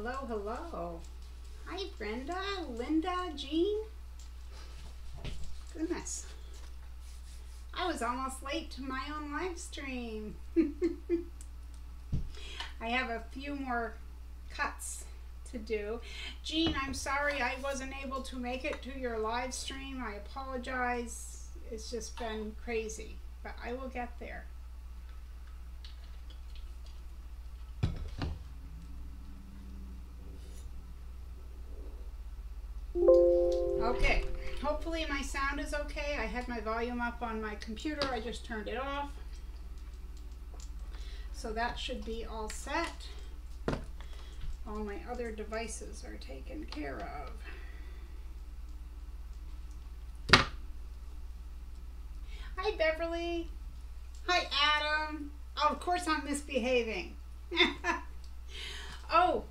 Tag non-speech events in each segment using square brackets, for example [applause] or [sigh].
Hello, hello. Hi, Brenda, Linda, Jean. Goodness. I was almost late to my own live stream. [laughs] I have a few more cuts to do. Jean, I'm sorry I wasn't able to make it to your live stream. I apologize. It's just been crazy, but I will get there. Okay, hopefully my sound is okay. I had my volume up on my computer. I just turned it off. So that should be all set. All my other devices are taken care of. Hi, Beverly. Hi, Adam. Oh, of course I'm misbehaving. [laughs] oh,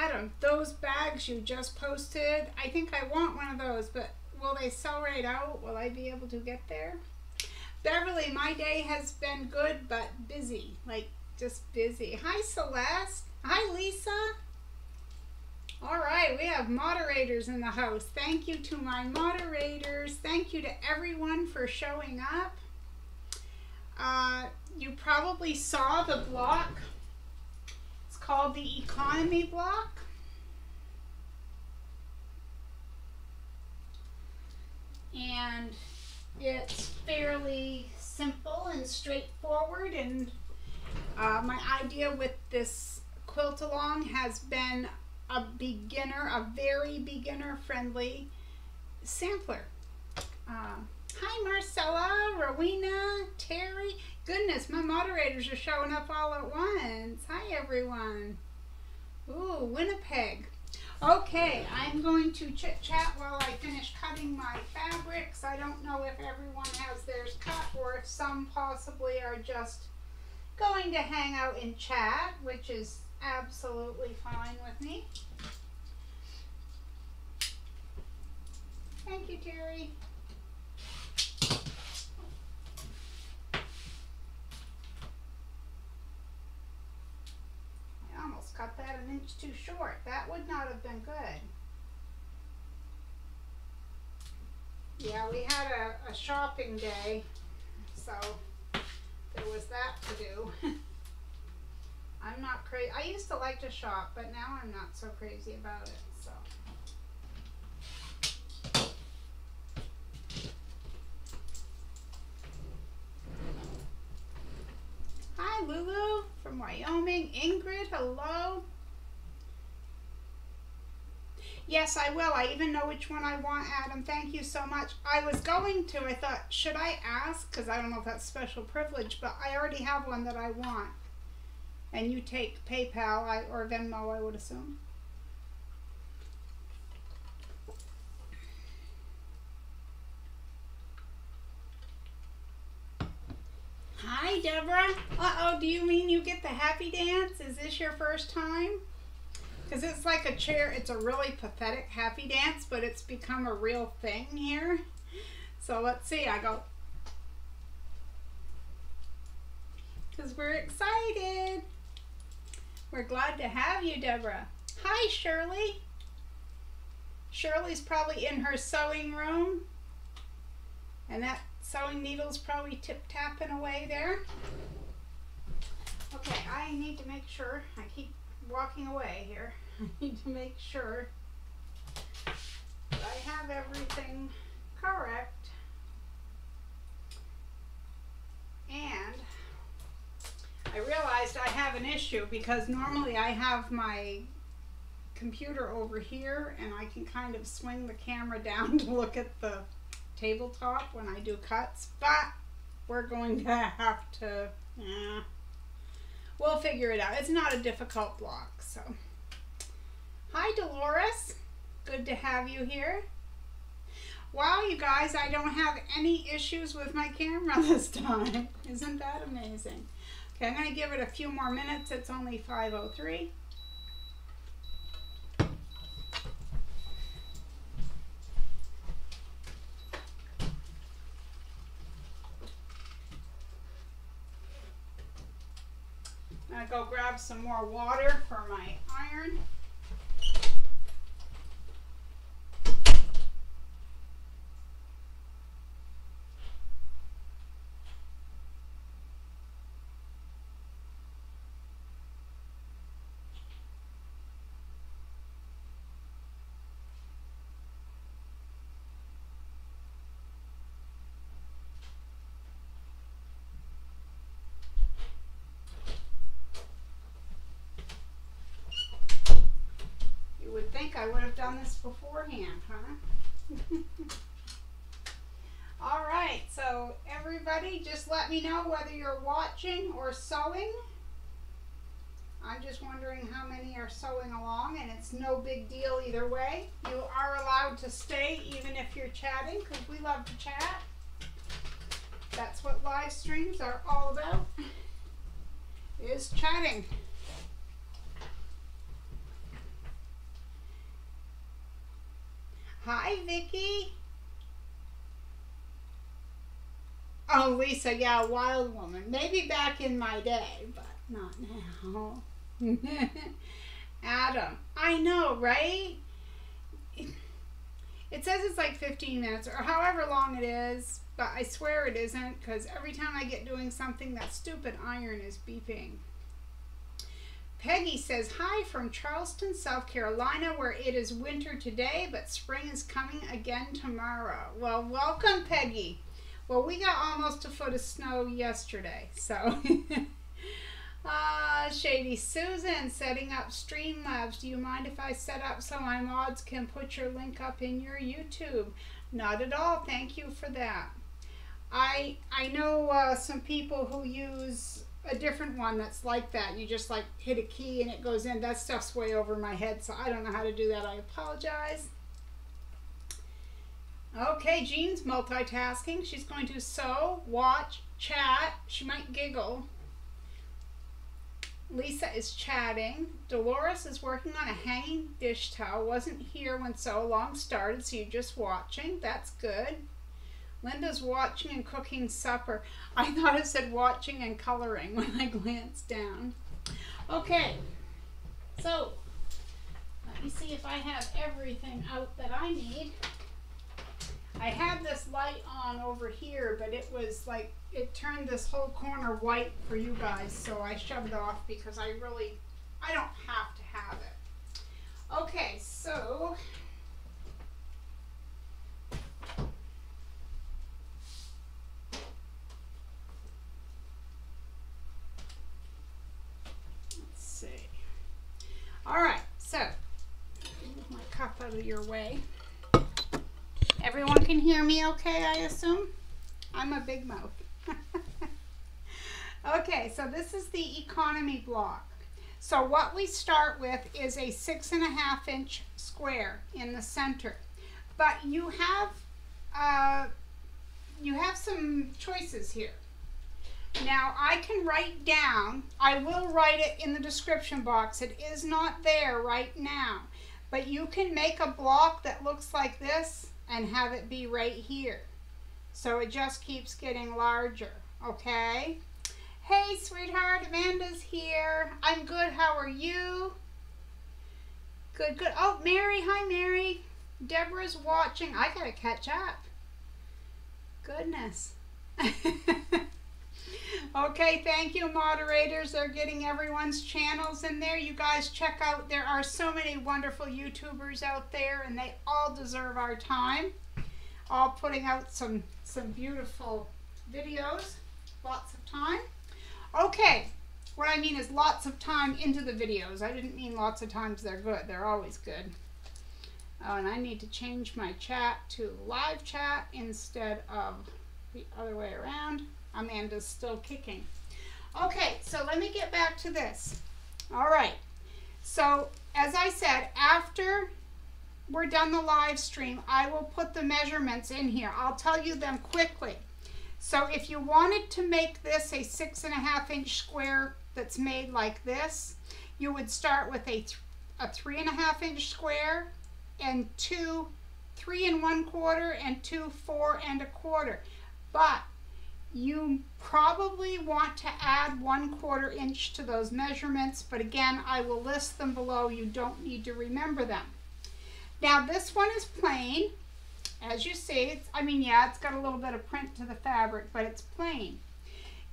Adam, those bags you just posted, I think I want one of those, but will they sell right out? Will I be able to get there? Beverly, my day has been good, but busy. Like, just busy. Hi, Celeste. Hi, Lisa. All right, we have moderators in the house. Thank you to my moderators. Thank you to everyone for showing up. Uh, you probably saw the block called the economy block. And it's fairly simple and straightforward and uh, my idea with this quilt along has been a beginner, a very beginner friendly sampler. Uh, hi Marcella, Rowena, Terry. Goodness, my moderators are showing up all at once. Hi, everyone. Ooh, Winnipeg. Okay, I'm going to chit chat while I finish cutting my fabrics. I don't know if everyone has theirs cut or if some possibly are just going to hang out and chat, which is absolutely fine with me. Thank you, Terry. almost cut that an inch too short. That would not have been good. Yeah, we had a, a shopping day, so there was that to do. [laughs] I'm not crazy. I used to like to shop, but now I'm not so crazy about it. So. Hi, Lulu from Wyoming. Ingrid, hello. Yes, I will. I even know which one I want, Adam. Thank you so much. I was going to. I thought, should I ask? Because I don't know if that's special privilege, but I already have one that I want. And you take PayPal I, or Venmo, I would assume. Hi, Deborah. Uh-oh, do you mean you get the happy dance? Is this your first time? Because it's like a chair, it's a really pathetic happy dance, but it's become a real thing here. So let's see, I go. Because we're excited. We're glad to have you, Deborah. Hi, Shirley. Shirley's probably in her sewing room. And that sewing needles probably tip-tapping away there. Okay, I need to make sure, I keep walking away here. [laughs] I need to make sure that I have everything correct. And I realized I have an issue because normally I have my computer over here and I can kind of swing the camera [laughs] down to look at the tabletop when I do cuts, but we're going to have to, yeah, we'll figure it out. It's not a difficult block, so. Hi, Dolores. Good to have you here. Wow, you guys, I don't have any issues with my camera [laughs] this time. Isn't that amazing? Okay, I'm going to give it a few more minutes. It's only 5.03. I'm gonna go grab some more water for my iron. I would have done this beforehand, huh? [laughs] All right, so everybody just let me know whether you're watching or sewing. I'm just wondering how many are sewing along, and it's no big deal either way. You are allowed to stay even if you're chatting, because we love to chat. That's what live streams are all about, is chatting. Hi, Vicky. Oh, Lisa, yeah, wild woman. Maybe back in my day, but not now. [laughs] Adam, I know, right? It says it's like 15 minutes or however long it is, but I swear it isn't because every time I get doing something, that stupid iron is beeping. Peggy says, Hi from Charleston, South Carolina, where it is winter today, but spring is coming again tomorrow. Well, welcome, Peggy. Well, we got almost a foot of snow yesterday, so. uh, [laughs] Shady Susan setting up Streamlabs. Do you mind if I set up so my mods can put your link up in your YouTube? Not at all. Thank you for that. I I know uh, some people who use a different one that's like that. You just like hit a key and it goes in. That stuff's way over my head, so I don't know how to do that. I apologize. Okay, Jean's multitasking. She's going to sew, watch, chat. She might giggle. Lisa is chatting. Dolores is working on a hanging dish towel. Wasn't here when Sew Along started, so you're just watching. That's good. Linda's watching and cooking supper. I thought it said watching and coloring when I glanced down. Okay, so let me see if I have everything out that I need. I had this light on over here, but it was like, it turned this whole corner white for you guys, so I shoved it off because I really, I don't have to have it. Okay, so let's see. All right, so move my cup out of your way. Everyone can hear me okay, I assume? I'm a big mouth. [laughs] okay, so this is the economy block. So what we start with is a six and a half inch square in the center. But you have, uh, you have some choices here. Now I can write down, I will write it in the description box. It is not there right now. But you can make a block that looks like this and have it be right here. So it just keeps getting larger, okay? Hey, sweetheart, Amanda's here. I'm good, how are you? Good, good. Oh, Mary, hi, Mary. Deborah's watching. I gotta catch up. Goodness. [laughs] okay, thank you, moderators. They're getting everyone's channels in there. You guys check out, there are so many wonderful YouTubers out there, and they all deserve our time. All putting out some, some beautiful videos, lots of time. Okay, what I mean is lots of time into the videos. I didn't mean lots of times they're good. They're always good. Oh, and I need to change my chat to live chat instead of the other way around. Amanda's still kicking. Okay, so let me get back to this. All right. So, as I said, after we're done the live stream, I will put the measurements in here. I'll tell you them quickly. So if you wanted to make this a six and a half inch square that's made like this, you would start with a, th a three and a half inch square and two three and one quarter and two four and a quarter. But you probably want to add one quarter inch to those measurements, but again, I will list them below. You don't need to remember them. Now this one is plain. As you see, it's, I mean, yeah, it's got a little bit of print to the fabric, but it's plain.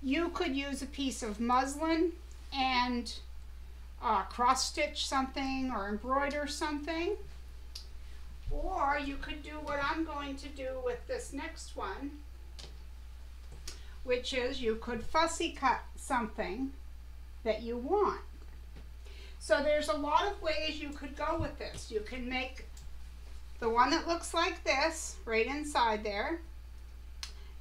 You could use a piece of muslin and uh, cross stitch something or embroider something. Or you could do what I'm going to do with this next one which is you could fussy cut something that you want. So there's a lot of ways you could go with this. You can make the one that looks like this right inside there.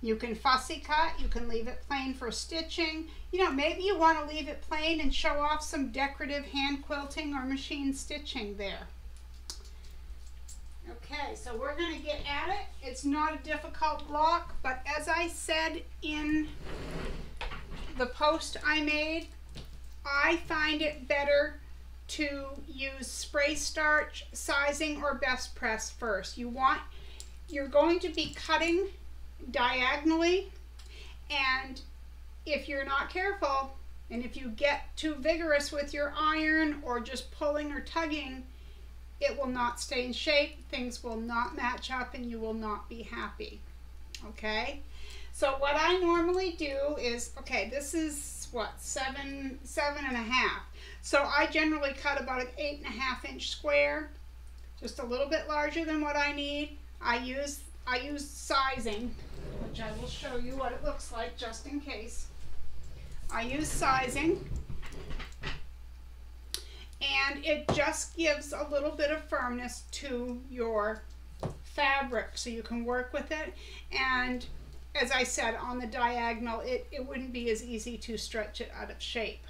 You can fussy cut, you can leave it plain for stitching. You know, maybe you want to leave it plain and show off some decorative hand quilting or machine stitching there. Okay, so we're going to get at it. It's not a difficult block, but as I said in the post I made, I find it better to use spray starch sizing or best press first. You want, you're going to be cutting diagonally and if you're not careful and if you get too vigorous with your iron or just pulling or tugging, it will not stay in shape, things will not match up and you will not be happy. Okay? So what I normally do is, okay, this is what, seven, seven and a half. So I generally cut about an eight and a half inch square, just a little bit larger than what I need. I use, I use sizing, which I will show you what it looks like just in case. I use sizing and it just gives a little bit of firmness to your fabric so you can work with it and as I said on the diagonal it, it wouldn't be as easy to stretch it out of shape.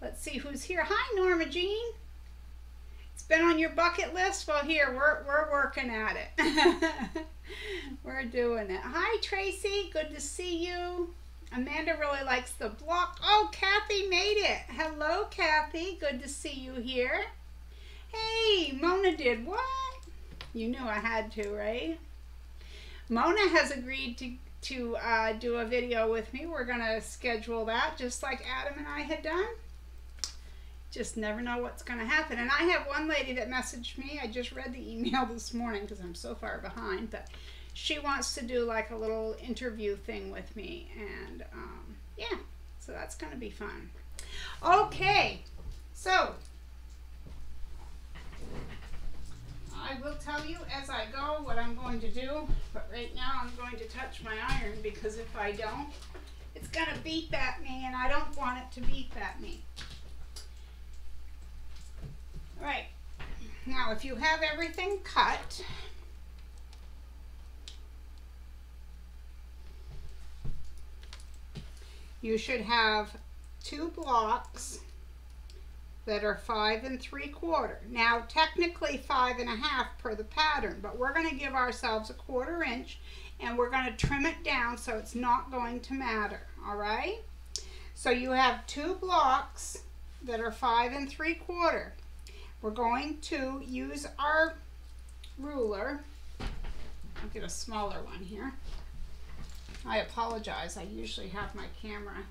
Let's see who's here. Hi Norma Jean. It's been on your bucket list? Well here we're, we're working at it. [laughs] we're doing it. Hi Tracy, good to see you. Amanda really likes the block. Oh, Kathy made it. Hello, Kathy. Good to see you here. Hey, Mona did what? You knew I had to, right? Mona has agreed to, to uh, do a video with me. We're going to schedule that just like Adam and I had done. Just never know what's going to happen. And I have one lady that messaged me. I just read the email [laughs] this morning because I'm so far behind. But she wants to do like a little interview thing with me. And um, yeah, so that's going to be fun. Okay, so I will tell you as I go what I'm going to do, but right now I'm going to touch my iron because if I don't, it's going to beep at me and I don't want it to beep at me. All right, now if you have everything cut, you should have two blocks that are five and three quarter. Now, technically five and a half per the pattern, but we're going to give ourselves a quarter inch and we're going to trim it down so it's not going to matter, all right? So you have two blocks that are five and three quarter. We're going to use our ruler. I'll get a smaller one here. I apologize. I usually have my camera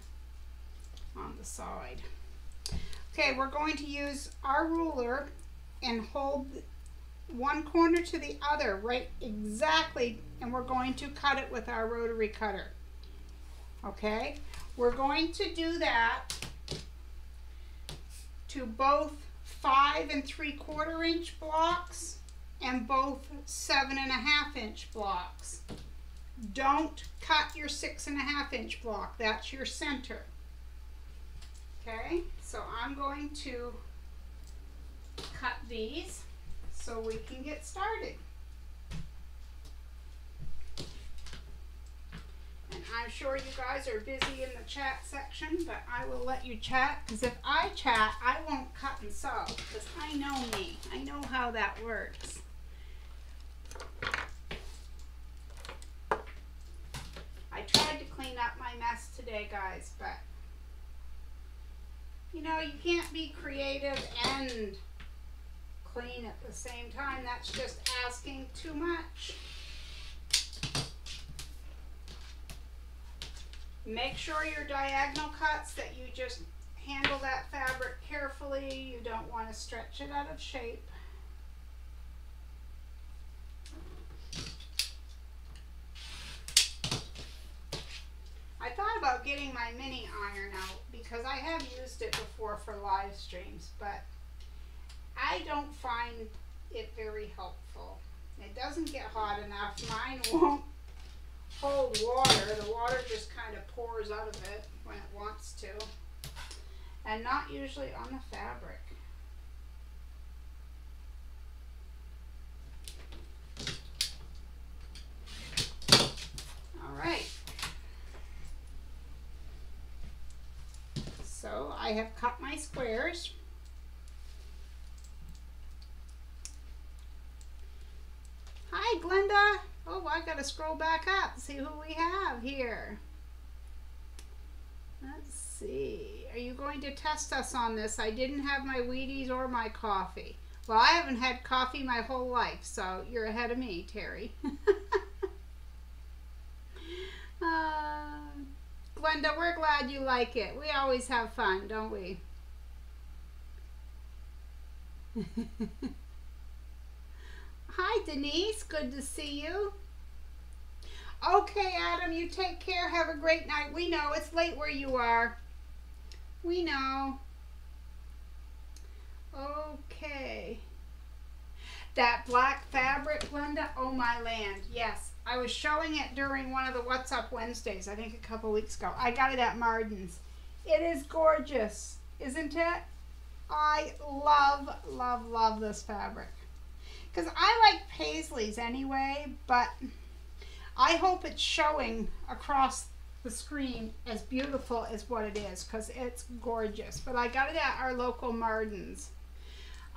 on the side. Okay, we're going to use our ruler and hold one corner to the other right exactly and we're going to cut it with our rotary cutter. Okay, we're going to do that to both five and three quarter inch blocks and both seven and a half inch blocks. Don't cut your six and a half inch block. That's your center. Okay, so I'm going to cut these so we can get started. And I'm sure you guys are busy in the chat section, but I will let you chat because if I chat, I won't cut and sew because I know me. I know how that works. I tried to clean up my mess today, guys, but you know, you can't be creative and clean at the same time. That's just asking too much. Make sure your diagonal cuts that you just handle that fabric carefully. You don't want to stretch it out of shape. I thought about getting my mini iron out because I have used it before for live streams, but I don't find it very helpful. It doesn't get hot enough. Mine won't hold water. The water just kind of pours out of it when it wants to. and not usually on the fabric. All right. So I have cut my squares. Hi, Glenda. Oh, I gotta scroll back up, see who we have here. Let's see. Are you going to test us on this? I didn't have my Wheaties or my coffee. Well, I haven't had coffee my whole life, so you're ahead of me, Terry. [laughs] uh, Glenda, we're glad you like it. We always have fun, don't we? [laughs] Hi, Denise. Good to see you. Okay, Adam, you take care. Have a great night. We know it's late where you are. We know. Okay. That black fabric, Glenda, oh my land. Yes, I was showing it during one of the What's Up Wednesdays, I think a couple weeks ago. I got it at Marden's. It is gorgeous, isn't it? I love, love, love this fabric. Because I like paisleys anyway, but I hope it's showing across the screen as beautiful as what it is because it's gorgeous. But I got it at our local Marden's.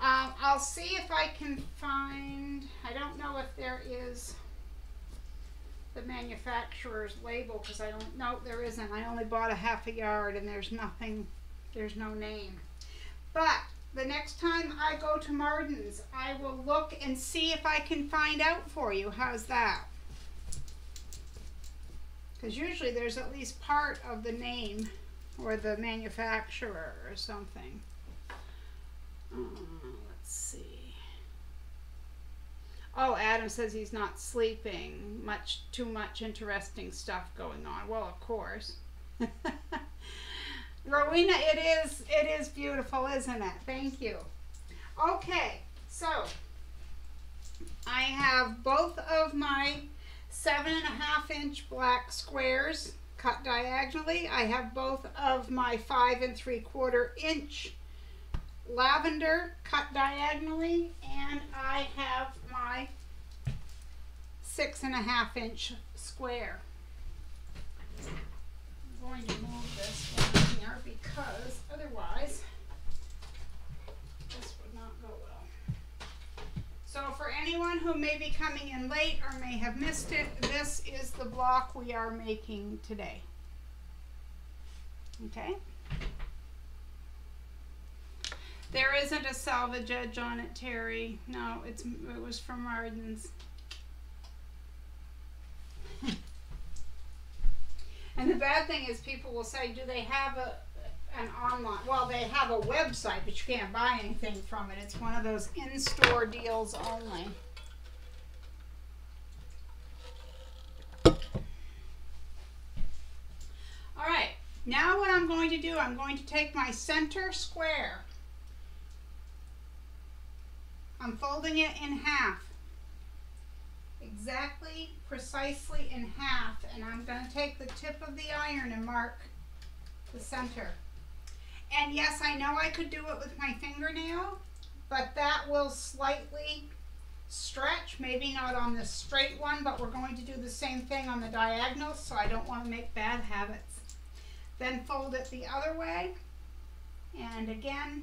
Um, I'll see if I can find, I don't know if there is the manufacturer's label because I don't, no, there isn't. I only bought a half a yard and there's nothing, there's no name. But the next time I go to Marden's, I will look and see if I can find out for you. How's that? Because usually there's at least part of the name or the manufacturer or something. Um. Oh, Adam says he's not sleeping. Much too much interesting stuff going on. Well, of course. [laughs] Rowena, it is it is beautiful, isn't it? Thank you. Okay, so I have both of my seven and a half inch black squares cut diagonally. I have both of my five and three quarter inch lavender cut diagonally and I have my six and a half inch square. I'm going to move this one here because otherwise this would not go well. So for anyone who may be coming in late or may have missed it, this is the block we are making today. Okay? There isn't a selvage edge on it, Terry. No, it's it was from Marden's. and the bad thing is, people will say, "Do they have a an online?" Well, they have a website, but you can't buy anything from it. It's one of those in-store deals only. All right. Now what I'm going to do, I'm going to take my center square I'm folding it in half. Exactly, precisely in half. And I'm going to take the tip of the iron and mark the center. And yes, I know I could do it with my fingernail, but that will slightly stretch. Maybe not on the straight one, but we're going to do the same thing on the diagonal, so I don't want to make bad habits. Then fold it the other way. And again,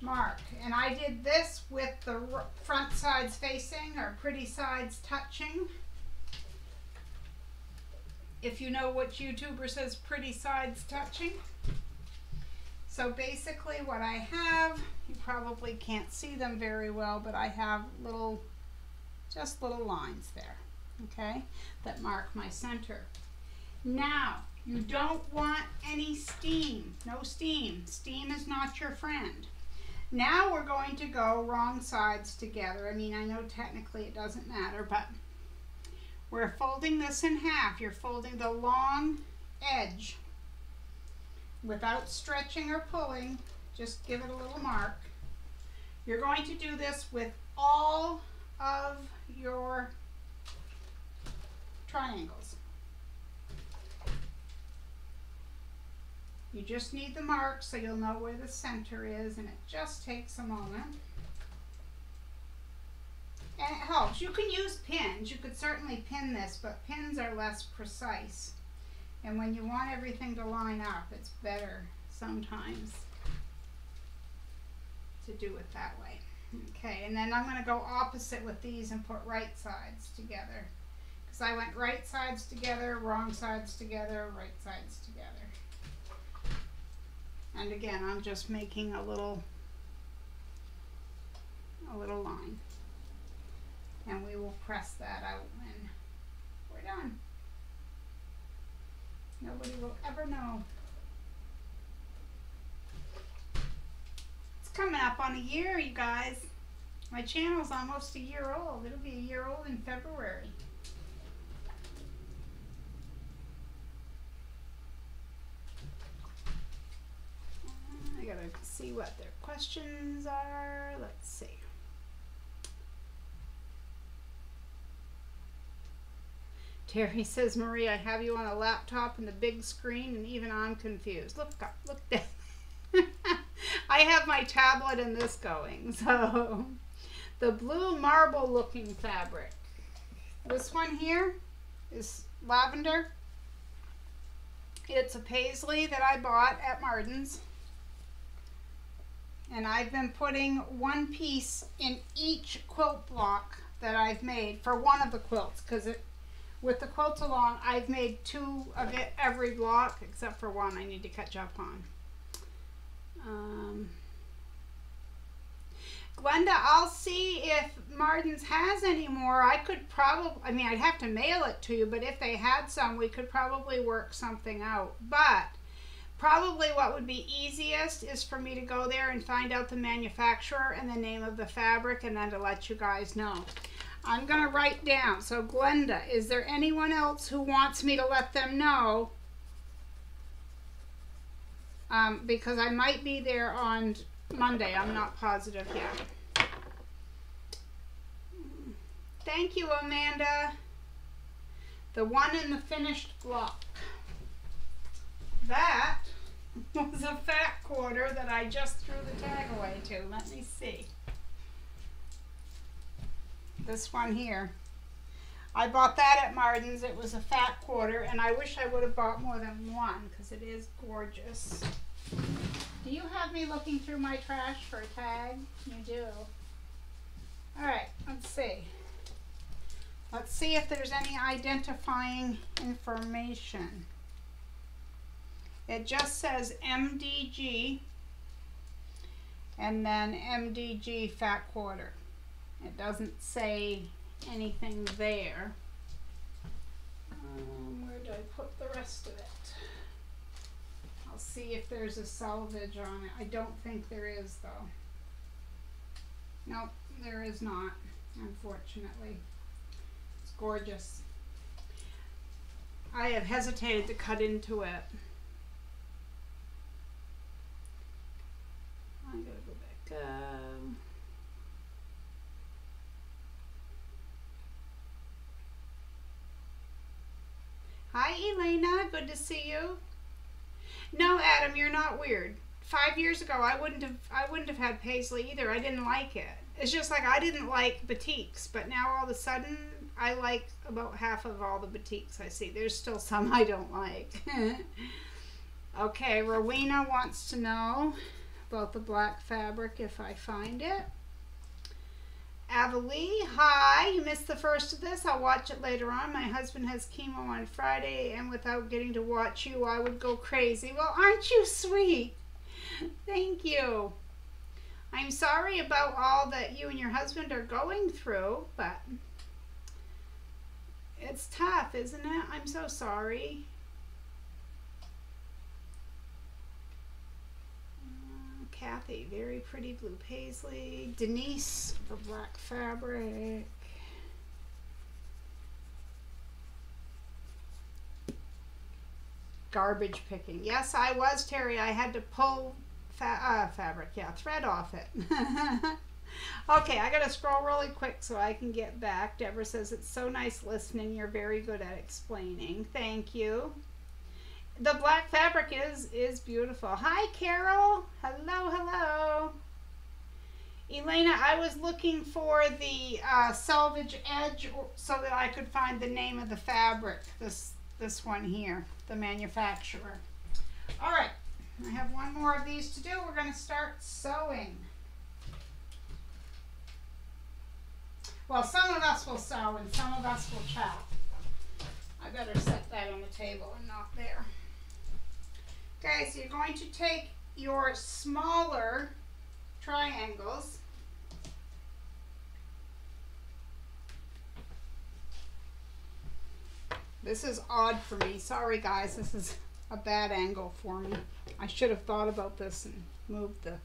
mark. And I did this with the front sides facing or pretty sides touching. If you know what YouTuber says pretty sides touching. So basically what I have, you probably can't see them very well, but I have little, just little lines there, okay, that mark my center. Now, you don't want any steam, no steam. Steam is not your friend. Now we're going to go wrong sides together. I mean, I know technically it doesn't matter, but we're folding this in half. You're folding the long edge without stretching or pulling. Just give it a little mark. You're going to do this with all of your triangles. You just need the mark so you'll know where the center is and it just takes a moment. And it helps. You can use pins. You could certainly pin this, but pins are less precise. And when you want everything to line up, it's better sometimes to do it that way. Okay, and then I'm going to go opposite with these and put right sides together. Because I went right sides together, wrong sides together, right sides together. And again, I'm just making a little, a little line. And we will press that out when we're done. Nobody will ever know. It's coming up on a year, you guys. My channel's almost a year old. It'll be a year old in February. I gotta see what their questions are. Let's see. Terry [laughs] says, Marie, I have you on a laptop and the big screen, and even I'm confused. Look up, look down. [laughs] I have my tablet and this going. [laughs] So, the blue marble looking fabric. This one here is lavender. It's a paisley that I bought at Marden's. And I've been putting one piece in each quilt block that I've made for one of the quilts because it with the quilt along, I've made two of it every block except for one I need to catch up on. Um, Glenda, I'll see if Marden's has any more. I could probably, I mean, I'd have to mail it to you, but if they had some, we could probably work something out. But probably what would be easiest is for me to go there and find out the manufacturer and the name of the fabric and then to let you guys know. I'm going to write down. So Glenda, is there anyone else who wants me to let them know? Um, because I might be there on Monday. I'm not positive yet. Thank you, Amanda. The one in the finished block. That was a fat quarter that I just threw the tag away to. Let me see this one here. I bought that at Marden's. It was a fat quarter, and I wish I would have bought more than one because it is gorgeous. Do you have me looking through my trash for a tag? You do. All right, let's see. Let's see if there's any identifying information. It just says MDG and then MDG fat quarter. It doesn't say anything there. Um, where did I put the rest of it? I'll see if there's a selvage on it. I don't think there is though. Nope, there is not, unfortunately. It's gorgeous. I have hesitated to cut into it. I gotta go back up. Hi, Elena. Good to see you. No, Adam, you're not weird. Five years ago, I wouldn't have. I wouldn't have had paisley either. I didn't like it. It's just like I didn't like batiks, but now all of a sudden, I like about half of all the batiks I see. There's still some I don't like. [laughs] okay, Rowena wants to know about the black fabric if I find it. Avalee, hi. You missed the first of this. I'll watch it later on. My husband has chemo on Friday, and without getting to watch you, I would go crazy. Well, aren't you sweet? Thank you. I'm sorry about all that you and your husband are going through, but it's tough, isn't it? I'm so sorry. Kathy, very pretty blue paisley. Denise, the black fabric. Garbage picking. Yes, I was, Terry. I had to pull fa uh, fabric, yeah, thread off it. [laughs] okay, I got to scroll really quick so I can get back. Deborah says, it's so nice listening. You're very good at explaining. Thank you. The black fabric is is beautiful. Hi, Carol. Hello, hello. Elena, I was looking for the uh, selvage edge so that I could find the name of the fabric. This this one here, the manufacturer. All right, I have one more of these to do. We're going to start sewing. Well, some of us will sew and some of us will chop. I better set that on the table and not there. Okay, so you're going to take your smaller triangles This is odd for me. Sorry guys, this is a bad angle for me. I should have thought about this and moved the...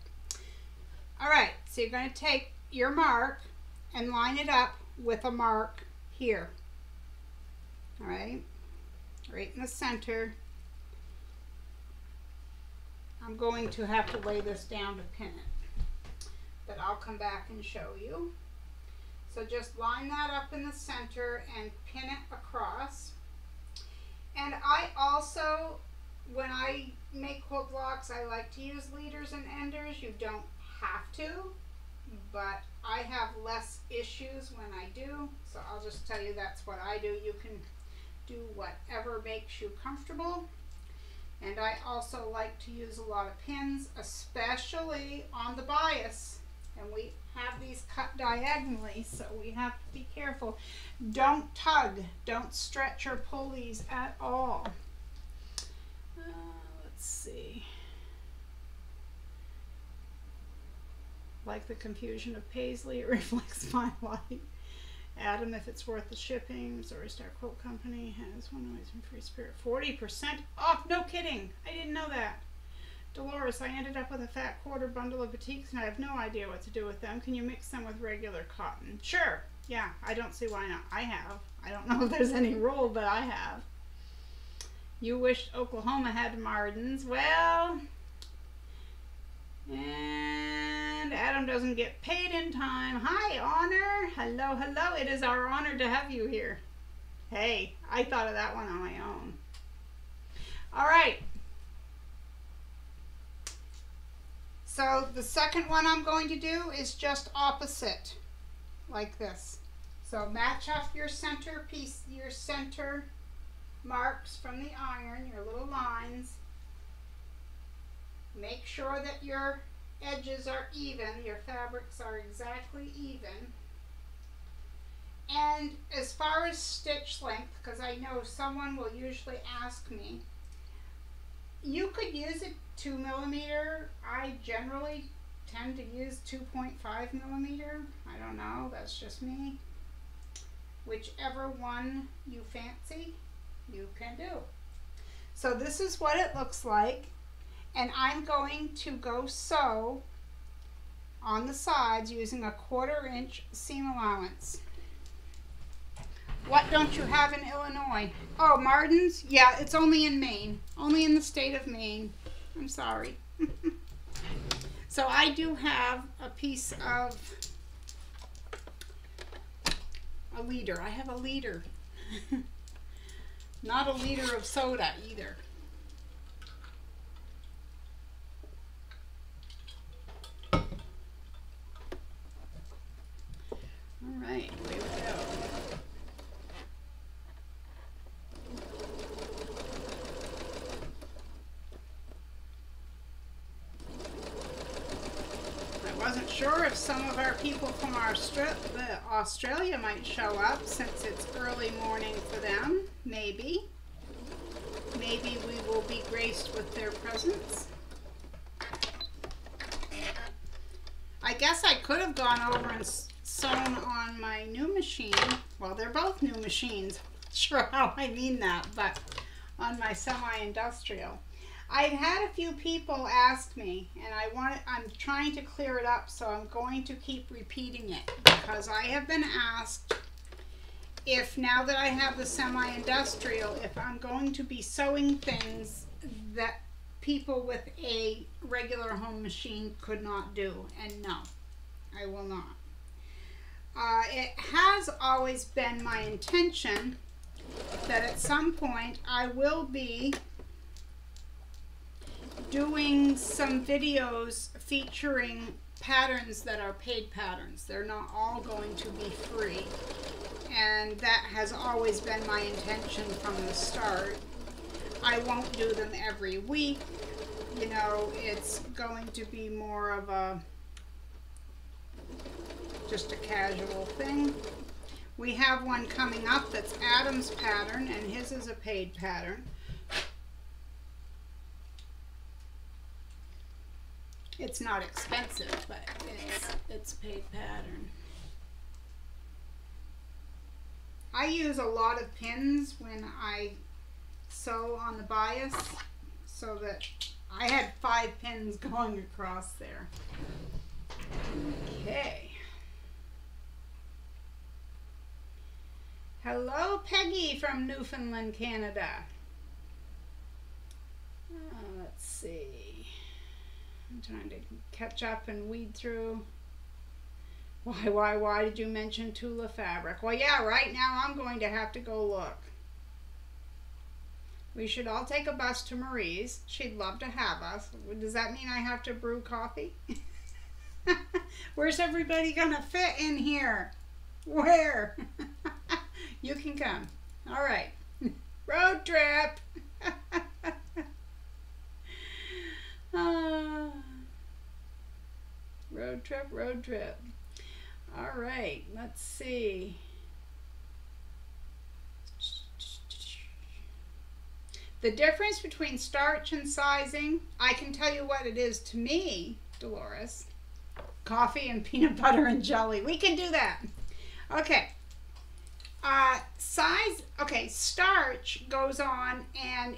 Alright, so you're going to take your mark and line it up with a mark here. Alright, right in the center. I'm going to have to lay this down to pin it. But I'll come back and show you. So just line that up in the center and pin it across. And I also, when I make quilt blocks, I like to use leaders and enders. You don't have to, but I have less issues when I do. So I'll just tell you that's what I do. You can do whatever makes you comfortable. And I also like to use a lot of pins, especially on the bias. And we have these cut diagonally, so we have to be careful. Don't tug, don't stretch or pull these at all. Uh, let's see. Like the confusion of Paisley, [laughs] it reflects my light. Adam, if it's worth the shipping, Missouri Star Quilt Company has one always from Free Spirit. 40% off, no kidding. I didn't know that. Dolores, I ended up with a fat quarter bundle of batiks and I have no idea what to do with them. Can you mix them with regular cotton? Sure. Yeah, I don't see why not. I have. I don't [laughs] know if there's any rule, but I have. You wished Oklahoma had Mardens. Well, and Adam doesn't get paid in time. Hi, Honor. Hello, hello. It is our honor to have you here. Hey, I thought of that one on my own. All right. So the second one I'm going to do is just opposite, like this. So match up your center piece, your center marks from the iron, your little lines. Make sure that your edges are even, your fabrics are exactly even. And as far as stitch length, because I know someone will usually ask me, you could use a 2 millimeter. I generally tend to use 2.5 millimeter. I don't know, that's just me. Whichever one you fancy, you can do. So this is what it looks like. And I'm going to go sew on the sides using a quarter inch seam allowance. What don't you have in Illinois? Oh, Marden's? Yeah, it's only in Maine. Only in the state of Maine. I'm sorry. [laughs] so I do have a piece of a leader. I have a leader. [laughs] Not a liter of soda either. Right, away we go. I wasn't sure if some of our people from our the uh, Australia might show up since it's early morning for them. Maybe. Maybe we will be graced with their presence. I guess I could have gone over and sewn on my new machine. Well, they're both new machines. [laughs] Sure how I mean that, but on my semi-industrial. I've had a few people ask me, and I want I'm trying to clear it up, so I'm going to keep repeating it because I have been asked if now that I have the semi-industrial, if I'm going to be sewing things that people with a regular home machine could not do, and no, I will not. Uh, it has always been my intention that at some point I will be doing some videos featuring patterns that are paid patterns. They're not all going to be free. And that has always been my intention from the start. I won't do them every week. You know, it's going to be more of a just a casual thing. We have one coming up that's Adam's pattern, and his is a paid pattern. It's not expensive, but it's, it's paid pattern. I use a lot of pins when I sew on the bias so that I had five pins [laughs] going across there. Okay. Hello, Peggy from Newfoundland, Canada. Uh, let's see. I'm trying to catch up and weed through. Why, why, why did you mention Tula fabric? Well, yeah, right now I'm going to have to go look. We should all take a bus to Marie's. She'd love to have us. Does that mean I have to brew coffee? [laughs] Where's everybody going to fit in here? Where? [laughs] you can come. All right. [laughs] Road trip. [laughs] Ah. road trip, road trip. All right, let's see. The difference between starch and sizing, I can tell you what it is to me, Dolores. Coffee and [laughs] peanut butter and jelly. We can do that. Okay. Uh, size, okay, starch goes on and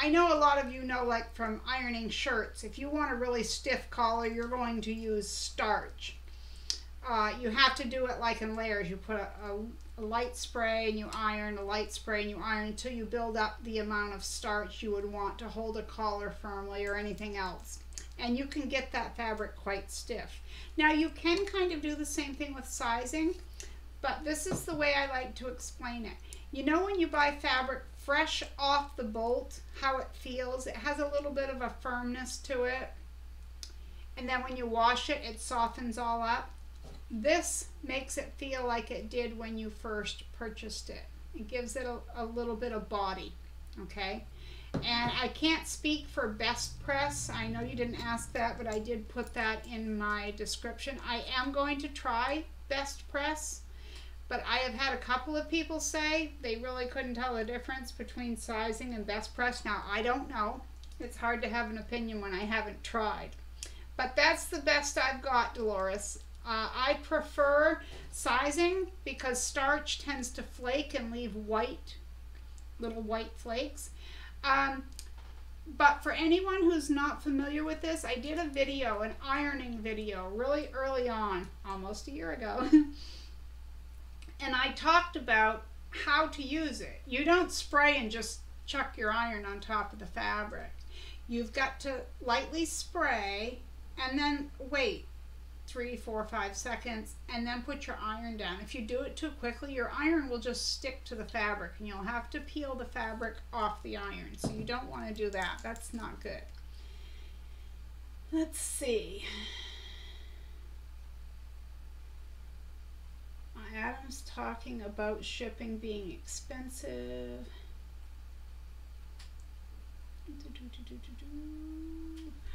I know a lot of you know, like from ironing shirts, if you want a really stiff collar, you're going to use starch. Uh, you have to do it like in layers. You put a, a, a, light spray and you iron, a light spray and you iron until you build up the amount of starch you would want to hold a collar firmly or anything else. And you can get that fabric quite stiff. Now you can kind of do the same thing with sizing, but this is the way I like to explain it. You know when you buy fabric fresh off the bolt, how it feels. It has a little bit of a firmness to it. And then when you wash it, it softens all up. This makes it feel like it did when you first purchased it. It gives it a, a little bit of body, okay? And I can't speak for Best Press. I know you didn't ask that, but I did put that in my description. I am going to try Best Press but I have had a couple of people say they really couldn't tell the difference between sizing and best press. Now, I don't know. It's hard to have an opinion when I haven't tried. But that's the best I've got, Dolores. Uh, I prefer sizing because starch tends to flake and leave white, little white flakes. Um, but for anyone who's not familiar with this, I did a video, an ironing video, really early on, almost a year ago. [laughs] and I talked about how to use it. You don't spray and just chuck your iron on top of the fabric. You've got to lightly spray and then wait three, four, five seconds and then put your iron down. If you do it too quickly, your iron will just stick to the fabric and you'll have to peel the fabric off the iron. So you don't want to do that. That's not good. Let's see. Adam's talking about shipping being expensive.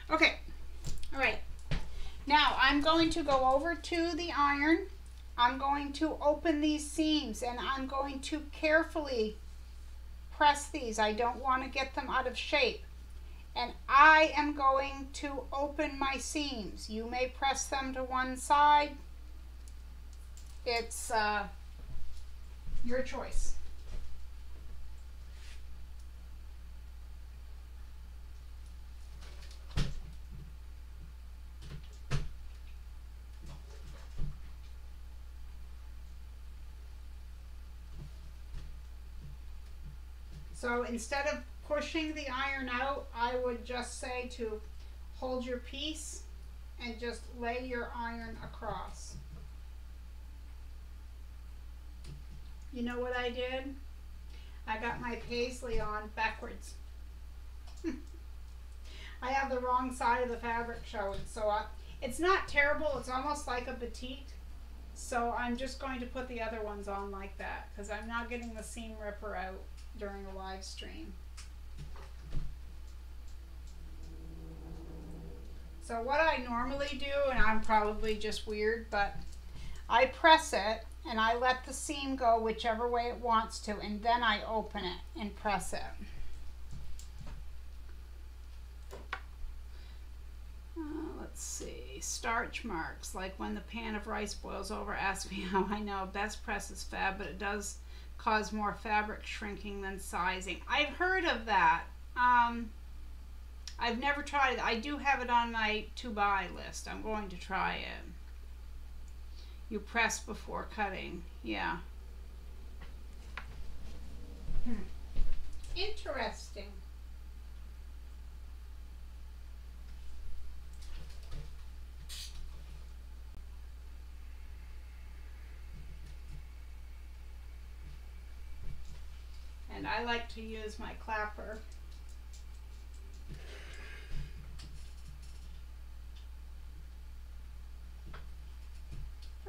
Okay, all right. Now I'm going to go over to the iron. I'm going to open these seams and I'm going to carefully press these. I don't want to get them out of shape. And I am going to open my seams. You may press them to one side, it's uh, your choice. So instead of pushing the iron out, I would just say to hold your piece and just lay your iron across. You know what I did? I got my paisley on backwards. [laughs] I have the wrong side of the fabric showing, so I, it's not terrible. It's almost like a petite. So I'm just going to put the other ones on like that because I'm not getting the seam ripper out during a live stream. So what I normally do, and I'm probably just weird, but I press it and I let the seam go whichever way it wants to and then I open it and press it. Uh, let's see, starch marks, like when the pan of rice boils over, ask me [laughs] how I know. Best press is fab, but it does cause more fabric shrinking than sizing. I've heard of that. Um, I've never tried it. I do have it on my to buy list. I'm going to try it. You press before cutting. Yeah. Hmm. Interesting. And I like to use my clapper.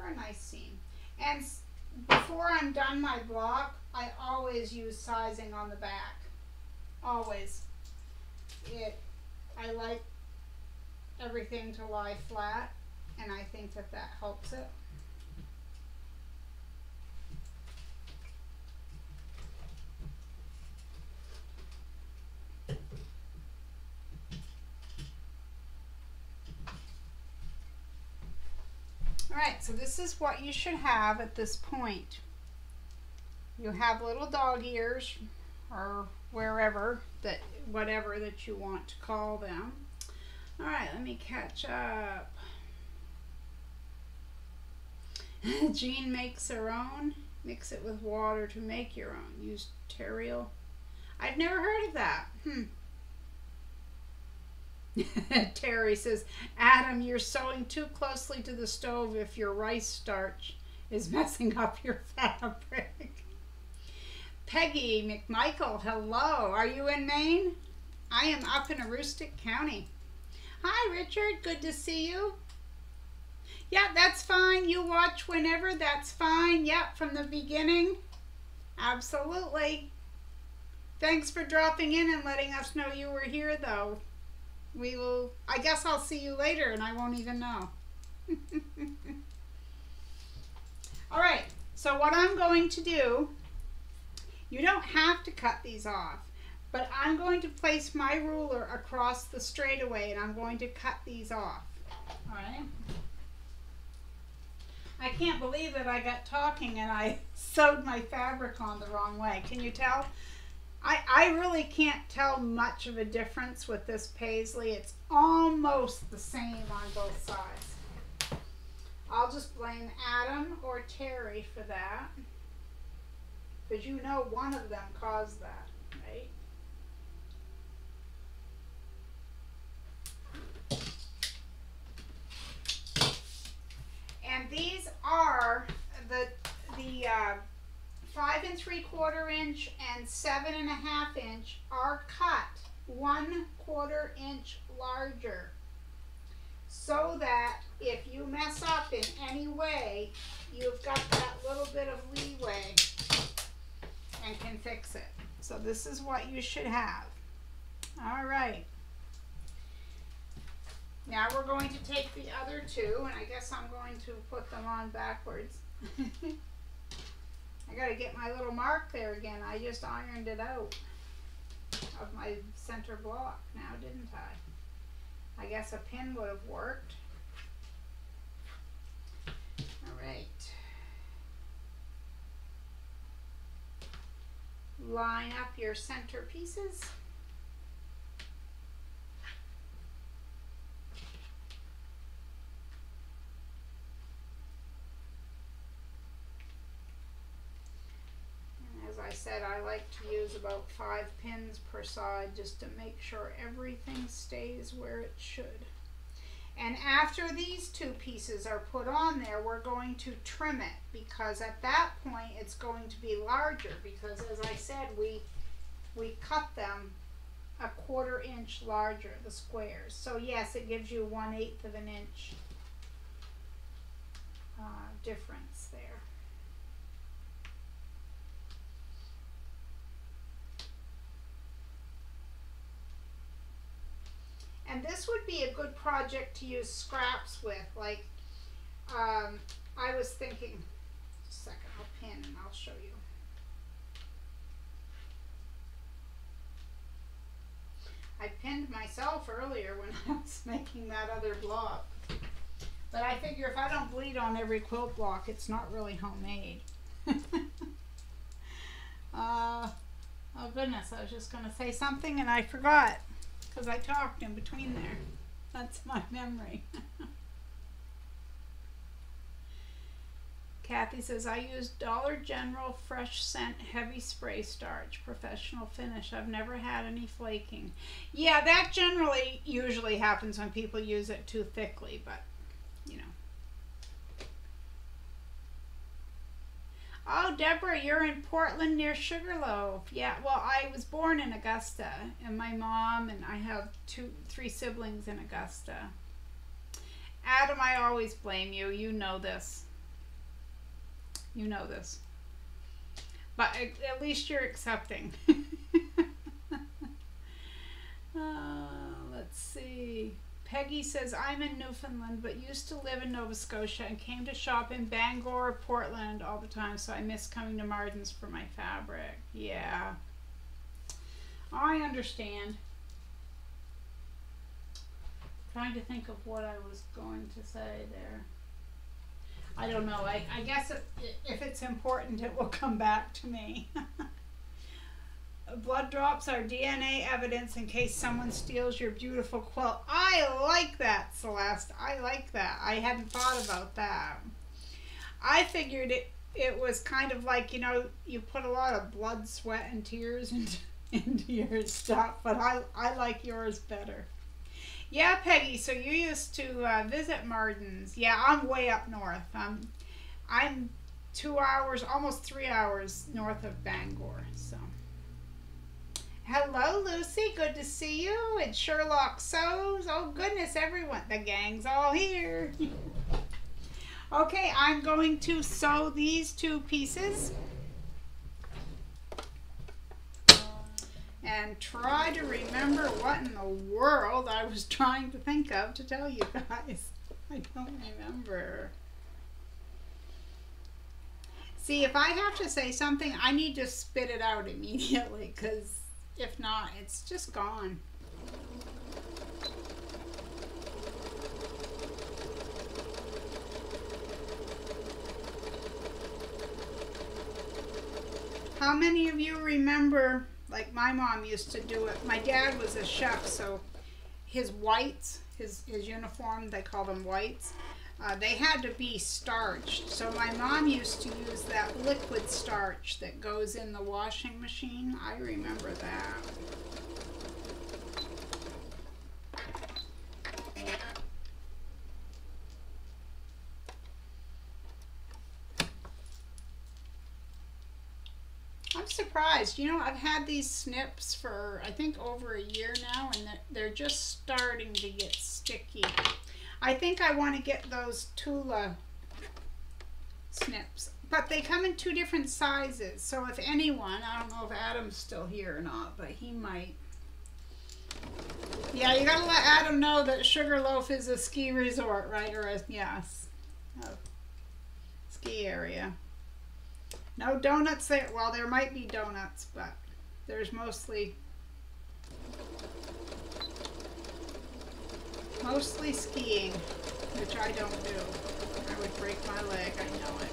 A nice seam. And before I'm done my block, I always use sizing on the back. Always. It, I like everything to lie flat, and I think that that helps it. All right, so this is what you should have at this point. You have little dog ears or wherever that whatever that you want to call them. All right, let me catch up. [laughs] Jean makes her own. Mix it with water to make your own. Use Terial. I've never heard of that. Hmm. [laughs] Terry says, Adam, you're sewing too closely to the stove if your rice starch is [laughs] messing up your fabric. Peggy McMichael, hello. Are you in Maine? I am up in Aroostook County. Hi, Richard. Good to see you. Yeah, that's fine. You watch whenever. That's fine. Yep, from the beginning. Absolutely. Thanks for dropping in and letting us know you were here, though we will, I guess I'll see you later and I won't even know. [laughs] All right, so what I'm going to do, you don't have to cut these off, but I'm going to place my ruler across the straightaway and I'm going to cut these off. All right. I can't believe that I got talking and I [laughs] sewed my fabric on the wrong way. Can you tell? I, I really can't tell much of a difference with this paisley. It's almost the same on both sides. I'll just blame Adam or Terry for that. Because you know one of them caused that, right? And these are the, the uh, five and three quarter inch and seven and a half inch are cut one quarter inch larger so that if you mess up in any way, you've got that little bit of leeway and can fix it. So this is what you should have. All right. Now we're going to take the other two, and I guess I'm going to put them on backwards. [laughs] I gotta get my little mark there again. I just ironed it out of my center block now, didn't I? I guess a pin would have worked. All right. Line up your center pieces. said, I like to use about five pins per side just to make sure everything stays where it should. And after these two pieces are put on there, we're going to trim it because at that point it's going to be larger because as I said, we, we cut them a quarter inch larger, the squares. So yes, it gives you one eighth of an inch uh, difference there. And this would be a good project to use scraps with. Like, um, I was thinking, just a second, I'll pin and I'll show you. I pinned myself earlier when [laughs] I was making that other block. But I figure if I don't bleed on every quilt block, it's not really homemade. [laughs] uh, oh goodness, I was just going to say something and I forgot because I talked in between there. That's my memory. [laughs] Kathy says, I use Dollar General Fresh Scent Heavy Spray Starch, professional finish. I've never had any flaking. Yeah, that generally usually happens when people use it too thickly, but you know. Oh, Deborah, you're in Portland near Sugarloaf. Yeah, well, I was born in Augusta, and my mom and I have two, three siblings in Augusta. Adam, I always blame you. You know this. You know this. But at least you're accepting. [laughs] uh. Peggy says, I'm in Newfoundland, but used to live in Nova Scotia and came to shop in Bangor, Portland all the time, so I miss coming to Marden's for my fabric. Yeah. I understand. trying to think of what I was going to say there. I don't know. I, I guess if, if it's important, it will come back to me. [laughs] Blood drops are DNA evidence in case someone steals your beautiful quilt. I like that, Celeste. I like that. I hadn't thought about that. I figured it it was kind of like, you know, you put a lot of blood, sweat, and tears [laughs] into, into your stuff, but I, I like yours better. Yeah, Peggy. So you used to uh, visit Marden's. Yeah, I'm way up north. I'm, I'm two hours, almost three hours north of Bangor. So. Hello, Lucy. Good to see you. It's Sherlock Sews. Oh goodness, everyone. The gang's all here. [laughs] okay, I'm going to sew these two pieces. and try to remember what in the world I was [laughs] trying to think of to tell you guys. [laughs] I don't remember. See, if I have to say something, I need to spit it out immediately because if not, it's just gone. How many of you remember like my mom used to do it. My dad was a chef, so his whites, his, his uniform, they call them whites, uh, they had to be starched. So my mom used to use that liquid starch that goes in the washing machine. I remember that. I'm surprised. You know, I've had these snips for I think over a year now, and they're just starting to get sticky. I think I want to get those Tula snips, but they come in two different sizes. So if anyone, I don't know if Adam's still here or not, but he might. Yeah, you gotta let Adam know that Sugarloaf is a ski resort, right? Or a, yes, a ski area. No donuts there. Well, there might be donuts, but there's mostly mostly skiing, which I don't do. I would break my leg, I know it.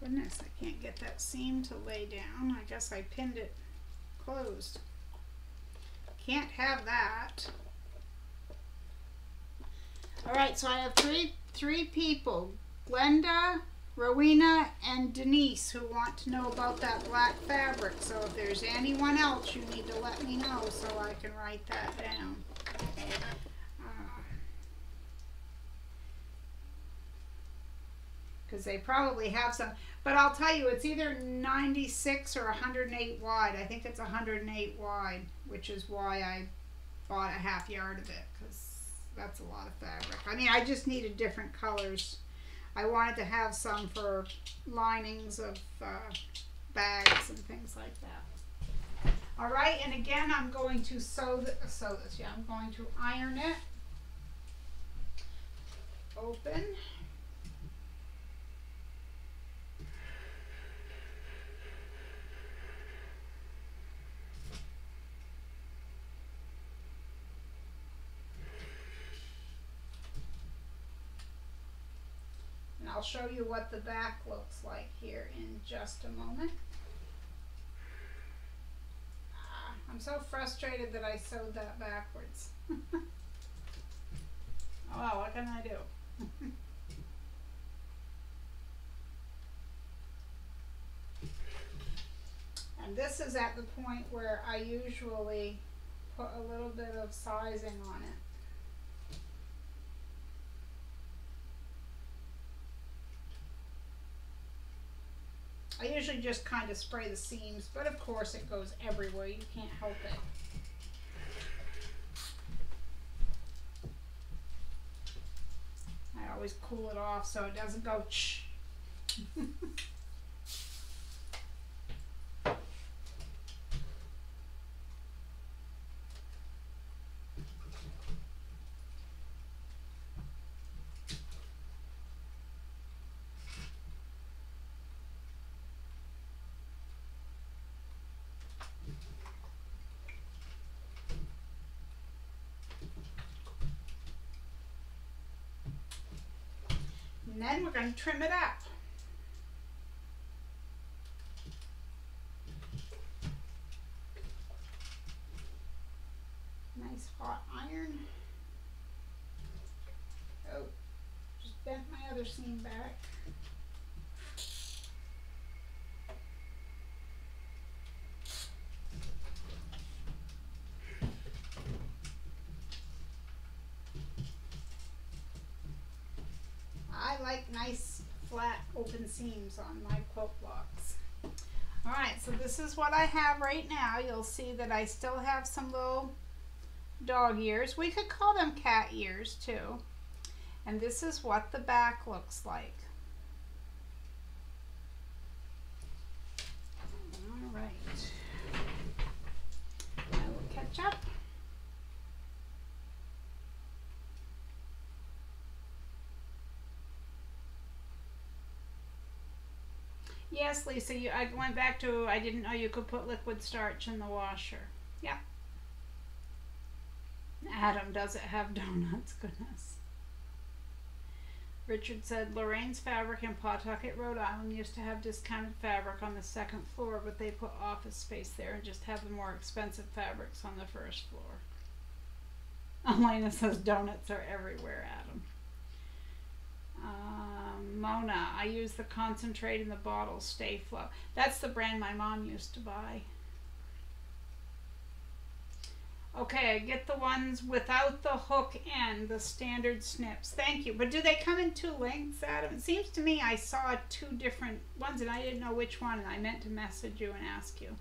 Goodness, I can't get that seam to lay down. I guess I pinned it closed. Can't have that. All right, so I have three three people, Glenda, Rowena, and Denise, who want to know about that black fabric. So if there's anyone else, you need to let me know so I can write that down. Uh, because they probably have some. But I'll tell you, it's either 96 or 108 wide. I think it's 108 wide, which is why I bought a half yard of it because that's a lot of fabric. I mean, I just needed different colors. I wanted to have some for linings of uh, bags and things like that. All right, and again, I'm going to sew, sew this. Yeah, I'm going to iron it. Open. I'll show you what the back looks like here in just a moment. Ah, I'm so frustrated that I sewed that backwards. [laughs] oh, well, what can I do? [laughs] and this is at the point where I usually put a little bit of sizing on it. I usually just kind of spray the seams, but of course it goes everywhere. You can't help it. I always cool it off so it doesn't go [laughs] And we're going to trim it up. Nice hot iron. Oh, just bent my other seam back. like nice flat open seams on my quilt blocks. Alright, so this is what I have right now. You'll see that I still have some little dog ears. We could call them cat ears too. And this is what the back looks like. Alright. I will catch up. Yes, Lisa, you, I went back to, I didn't know you could put liquid starch in the washer. Yeah. Adam, does it have [laughs] donuts? Goodness. Richard said Lorraine's Fabric in Pawtucket, Rhode Island used to have discounted fabric on the second floor, but they put office space there and just have the more expensive fabrics on the first floor. Elena says donuts are everywhere, Adam. Um, Mona, I use the concentrate in the bottle, Sta-Flo. That's the brand my mom used to buy. Okay, I get the ones without the hook end, the standard snips. Thank you. But do they come in two lengths, Adam? It seems to me I saw two different ones and I didn't know which one and I meant to message you and ask you.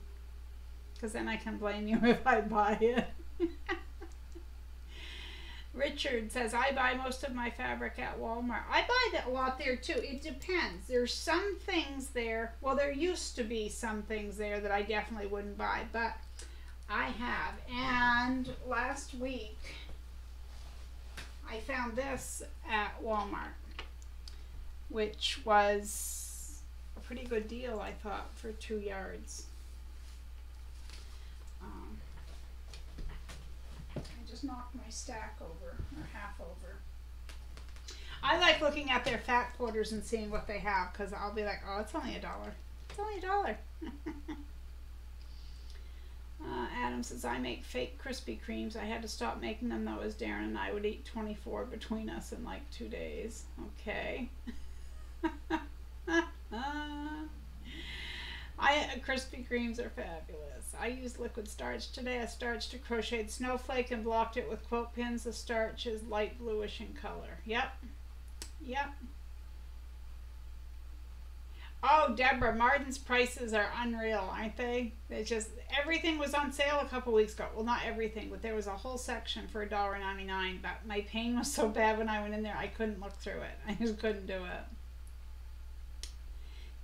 Because then I can blame you [laughs] if I buy it. [laughs] Richard says, I buy most of my fabric at Walmart. I buy that a lot there too. It depends. There's some things there, well, there used to be some things there that I definitely wouldn't buy, but I have. And last week, I found this at Walmart, which was a pretty good deal, I thought, for two yards. Um, knocked my stack over, or half over. I like looking at their fat quarters and seeing what they have, because I'll be like, oh, it's only a dollar. It's only a dollar. [laughs] uh, Adam says, I make fake Krispy Kremes. I had to stop making them, though, as Darren and I would eat 24 between us in like two days. Okay. [laughs] I Krispy Kremes are fabulous. I used liquid starch today. I starched a crocheted snowflake and blocked it with quilt pins. The starch is light bluish in color. Yep. Yep. Oh, Deborah, Marden's prices are unreal, aren't they? It's just everything was on sale a couple weeks ago. Well, not everything, but there was a whole section for $1.99. But my pain was so bad when I went in there, I couldn't look through it. I just couldn't do it.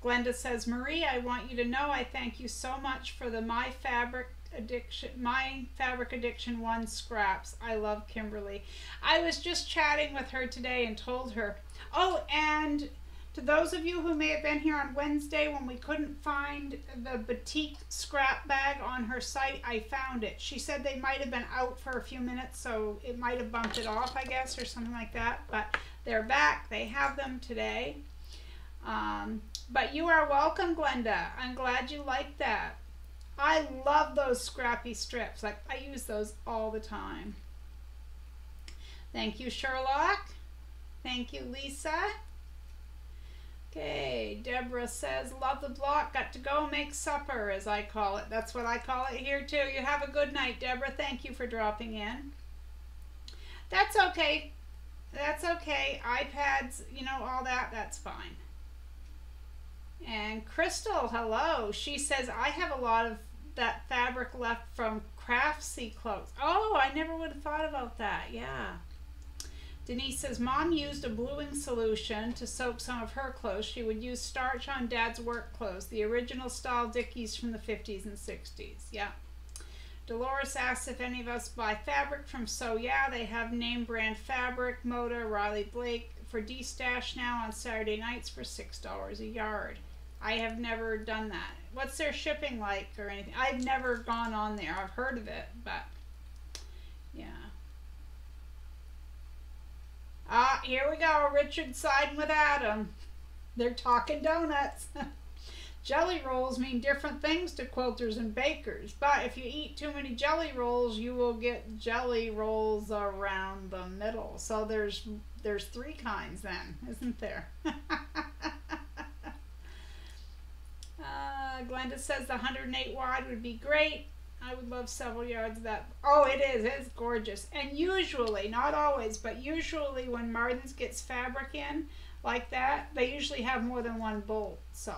Glenda says, Marie, I want you to know I thank you so much for the My Fabric addiction my fabric addiction one scraps i love kimberly i was just chatting with her today and told her oh and to those of you who may have been here on Wednesday when we couldn't find the batik scrap bag on her site, I found it. She said they might have been out for a few minutes, so it might have bumped it off, I guess, or something like that. But they're back. They have them today. Um, but you are welcome, Glenda. I'm glad you like that. I love those scrappy strips. Like I use those all the time. Thank you, Sherlock. Thank you, Lisa. Okay, Deborah says, love the block, got to go make supper, as I call it. That's what I call it here, too. You have a good night, Deborah. Thank you for dropping in. That's okay. That's okay. iPads, you know, all that, that's fine. And Crystal, hello. She says, I have a lot of that fabric left from Craftsy clothes. Oh, I never would have thought about that. Yeah. Denise says, Mom used a bluing solution to soak some of her clothes. She would use starch on Dad's work clothes, the original style Dickies from the 50s and 60s. Yeah. Dolores asks if any of us buy fabric from Sew Yeah. They have name brand fabric, Moda, Riley Blake for destash now on Saturday nights for $6 a yard. I have never done that. What's their shipping like or anything? I've never gone on there. I've heard of it, but yeah. Ah, here we go. Richard siding with Adam. They're talking donuts. [laughs] jelly rolls mean different things to quilters and bakers, but if you eat too many jelly rolls, you will get jelly rolls around the middle. So there's there's three kinds then, isn't there? [laughs] uh, Glenda says the 108 wide would be great. I would love several yards of that. Oh, it is. It's gorgeous. And usually, not always, but usually when Marden's gets fabric in like that, they usually have more than one bolt. So,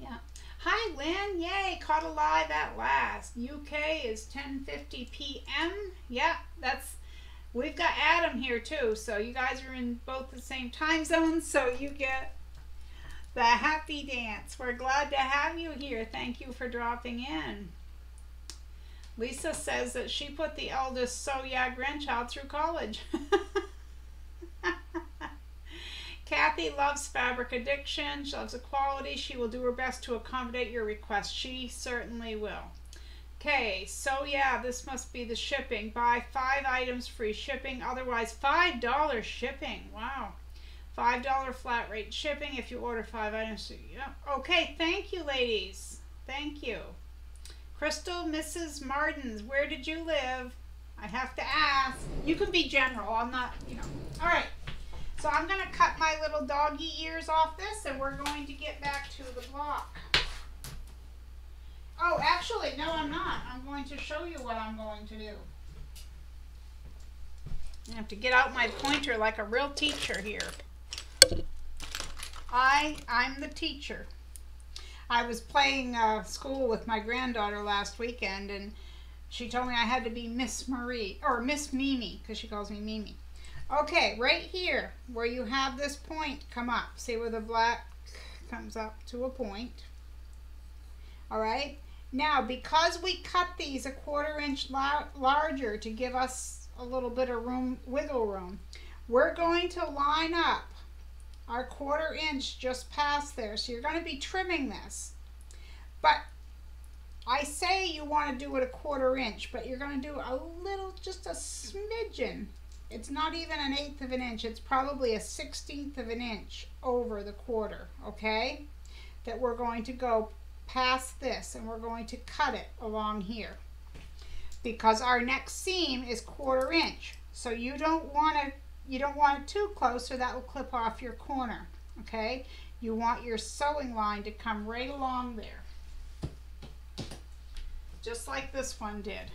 yeah. Hi, Lynn. Yay, caught alive at last. UK is 10.50 p.m. Yeah, that's... We've got Adam here, too. So you guys are in both the same time zones, so you get the happy dance. We're glad to have you here. Thank you for dropping in. Lisa says that she put the eldest Sew Yeah grandchild through college. [laughs] Kathy loves fabric addiction. She loves equality. She will do her best to accommodate your request. She certainly will. Okay, so yeah, this must be the shipping. Buy five items, free shipping. Otherwise, $5 shipping. Wow. $5 flat rate shipping if you order five items. Okay, thank you, ladies. Thank you. Crystal, Mrs. Marden's, where did you live? I have to ask. You can be general. I'm not, you know. All right. So I'm going to cut my little doggy ears off this and we're going to get back to the block. Oh, actually, no, I'm not. I'm going to show you what I'm going to do. I have to get out my pointer like a real teacher here. I, I'm the teacher. I was playing uh, school with my granddaughter last weekend, and she told me I had to be Miss Marie, or Miss Mimi, because she calls me Mimi. Okay, right here, where you have this point come up. See where the black comes up to a point. All right. Now, because we cut these a quarter inch la larger to give us a little bit of room, wiggle room, we're going to line up our quarter inch just past there. So you're going to be trimming this. But I say you want to do it a quarter inch, but you're going to do a little, just a smidgen. It's not even an eighth of an inch. It's probably a sixteenth of an inch over the quarter, okay? That we're going to go past this and we're going to cut it along here. Because our next seam is quarter inch. So you don't want to you don't want it too close or that will clip off your corner, okay? You want your sewing line to come right along there. Just like this one did.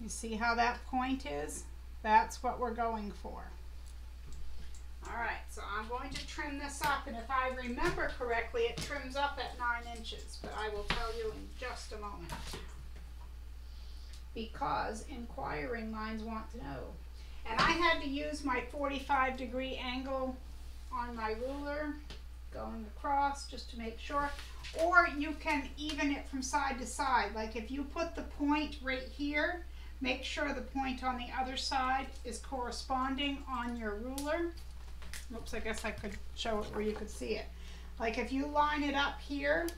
You see how that point is? That's what we're going for. All right, so I'm going to trim this up, and if I remember correctly, it trims up at nine inches, but I will tell you in just a moment. Because inquiring minds want to know. And I had to use my 45 degree angle on my ruler going across just to make sure. Or you can even it from side to side. Like if you put the point right here, make sure the point on the other side is corresponding on your ruler. Oops, I guess I could show it where you could see it. Like if you line it up here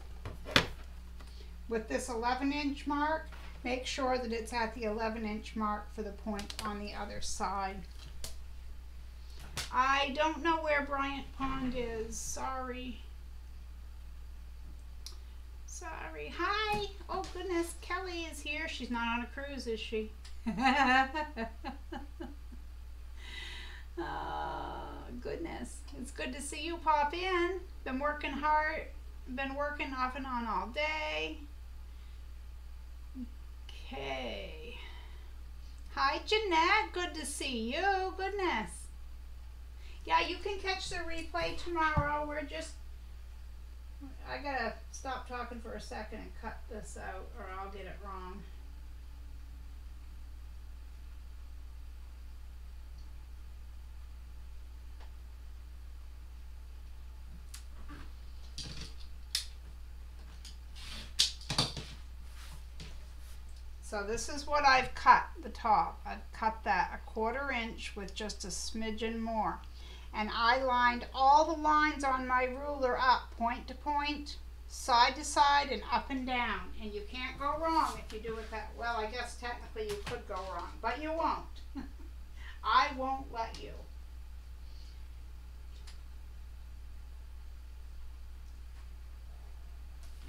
with this 11 inch mark, make sure that it's at the 11 inch mark for the point on the other side. I don't know where Bryant Pond is. Sorry. Sorry. Hi. Oh, goodness. Kelly is here. She's not on a cruise, is she? oh, [laughs] goodness. It's good to see you pop in. Been working hard. Been working off and on all day. Okay. Hi, Jeanette. Good to see you. Goodness. Yeah, you can catch the replay tomorrow. We're just. I gotta stop talking for a second and cut this out, or I'll get it wrong. So this is what I've cut the top. I've cut that a quarter inch with just a smidgen more and I lined all the lines on my ruler up point to point, side to side, and up and down. And you can't go wrong if you do it that well. I guess technically you could go wrong, but you won't. [laughs] I won't let you.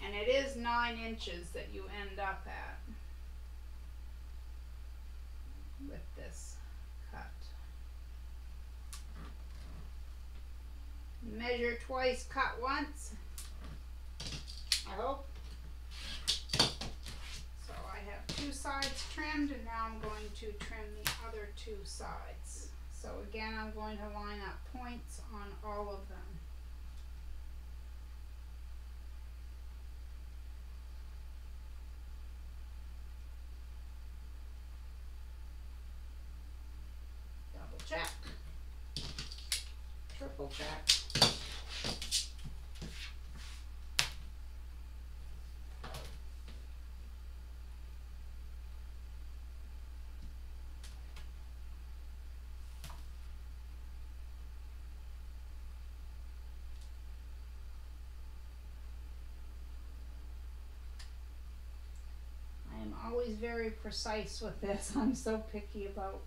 And it is nine inches that you end up at with this. Cut. Measure twice, cut once. I hope. So I have two sides trimmed and now I'm going to trim the other two sides. So again, I'm going to line up points on all of them. Check. Triple check. always very precise with this. [laughs] I'm so picky about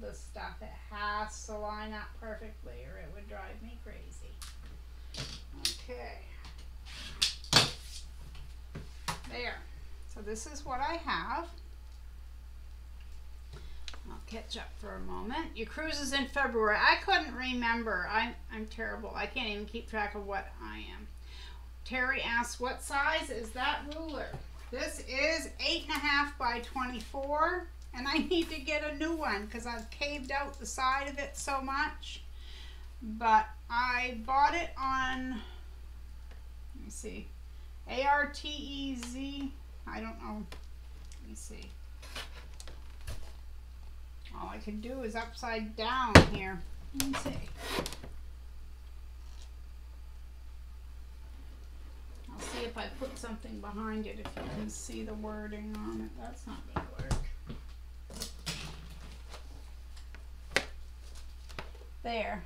the stuff. It has to line up perfectly or it would drive me crazy. Okay. There. So this is what I have. I'll catch up for a moment. Your cruise is in February. I couldn't remember. I'm, I'm terrible. I can't even keep track of what I am. Terry asks, what size is that ruler? This is eight and a half by 24 and I need to get a new one because I've caved out the side of it so much. But I bought it on, let me see, A-R-T-E-Z, I don't know, let me see. All I can do is upside down here. Let me see. I'll see if I put something behind it if you can see the wording on it. That's not going to work. There.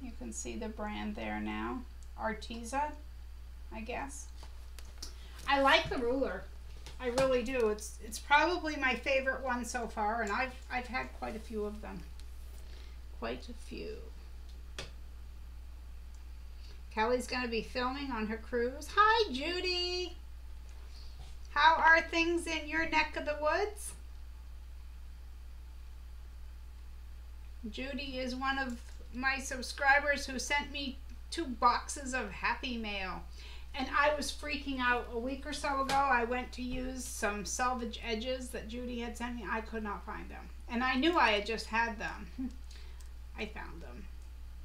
You can see the brand there now. Arteza, I guess. I like the ruler. I really do. It's it's probably my favorite one so far, and I've I've had quite a few of them. Quite a few. Kelly's going to be filming on her cruise. Hi, Judy. How are things in your neck of the woods? Judy is one of my subscribers who sent me two boxes of Happy Mail. And I was freaking out a week or so ago. I went to use some selvage edges that Judy had sent me. I could not find them. And I knew I had just had them. [laughs] I found them.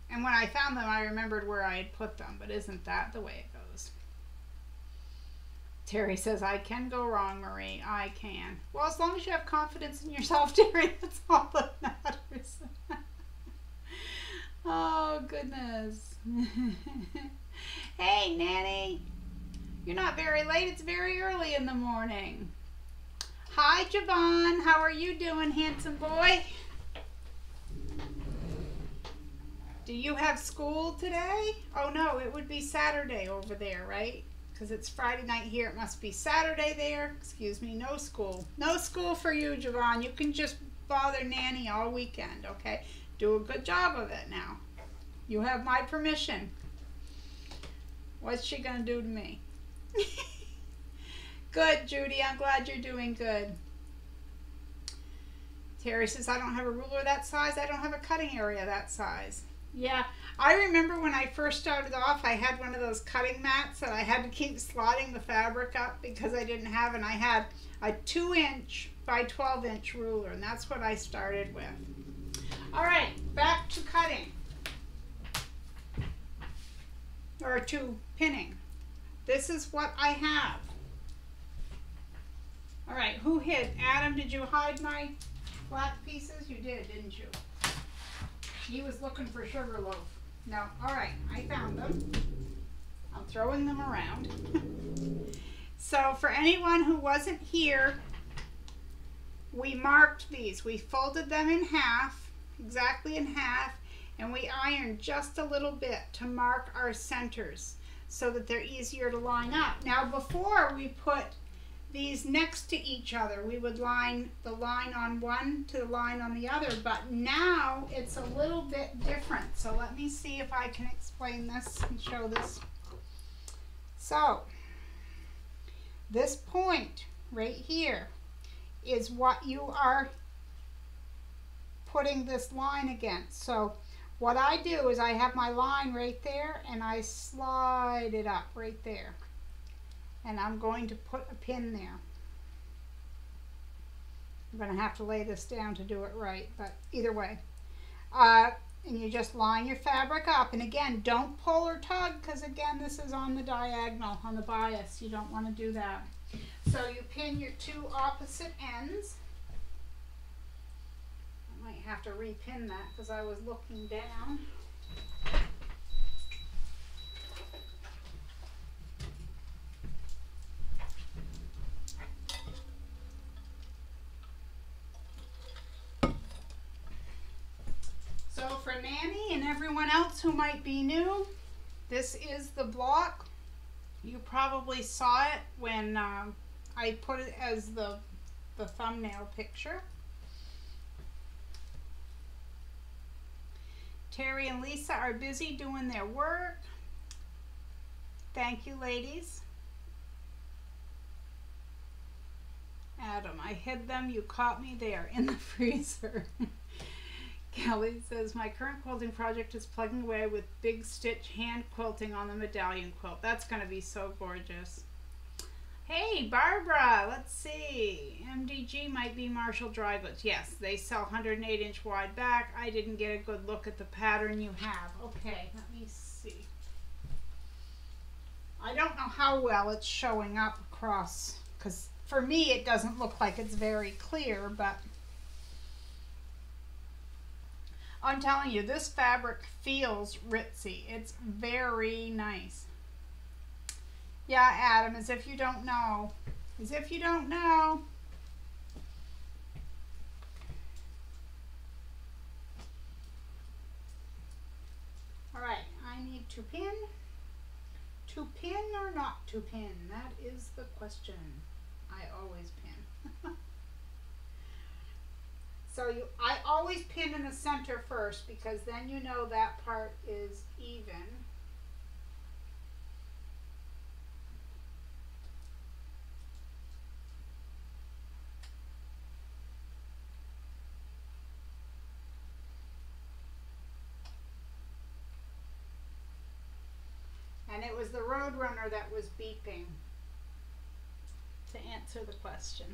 And when I found them, I remembered where I had put them, but isn't that the way it goes? Terry says, I can go wrong, Marie. I can. Well, as long as you have confidence in yourself, [laughs] Terry, that's all that matters. [laughs] oh, goodness. [laughs] hey, Nanny. You're not very late. It's very early in the morning. Hi, Javon. How are you doing, handsome boy? Do you have school today? Oh, no, it would be Saturday over there, right? Because it's Friday night here. It must be Saturday there. Excuse me, no school. No school for you, Javon. You can just bother Nanny all weekend, okay? Do a good job of it now. You have my permission. What's she going to do to me? [laughs] good, Judy. I'm glad you're doing good. Terry says, I don't have a ruler that size. I don't have a cutting area that size. Yeah, I remember when I first started off, I had one of those cutting mats that I had to keep slotting the fabric up because I didn't have, and I had a 2 inch by 12 inch ruler, and that's what I started with. All right, back to cutting. Or to pinning. This is what I have. All right, who hid? Adam, did you hide my black pieces? You did, didn't you? He was looking for sugar loaf. No, all right, I found them. I'm throwing them around. [laughs] so for anyone who wasn't here, we marked these. We folded them in half, exactly in half, and we ironed just a little bit to mark our centers so that they're easier to line up. Now before we put these next to each other, we would line the line on one to the line on the other, but now it's a little bit different. So let me see if I can explain this and show this. So this point right here is what you are putting this line against. So what I do is I have my line right there and I slide it up right there. And I'm going to put a pin there. I'm going to have to lay this down to do it right, but either way. Uh, and you just line your fabric up. And again, don't pull or tug because again, this is on the diagonal, on the bias. You don't want to do that. So you pin your two opposite ends I might have to repin that because I was looking down. So for Everyone else who might be new, this is the block. You probably saw it when uh, I put it as the, the thumbnail picture. Terry and Lisa are busy doing their work. Thank you, ladies. Adam, I hid them. You caught me. They are in the [laughs] freezer. Kelly says, my current quilting project is plugging away with big stitch hand quilting on the medallion quilt. That's going to be so gorgeous. Hey, Barbara, let's see. MDG might be Marshall Dry Goods. Yes, they sell 108 inch wide back. I didn't get a good look at the pattern you have. Okay, let me see. I don't know how well it's showing up across, because for me it doesn't look like it's very clear, but I'm telling you, this fabric feels ritzy. It's very nice. Yeah, Adam, as if you don't know. As if you don't know. All right, I need to pin. To pin or not to pin? That is the question. I always pin. So you, I always pin in the center first because then you know that part is even. And it was the Roadrunner that was beeping to answer the question.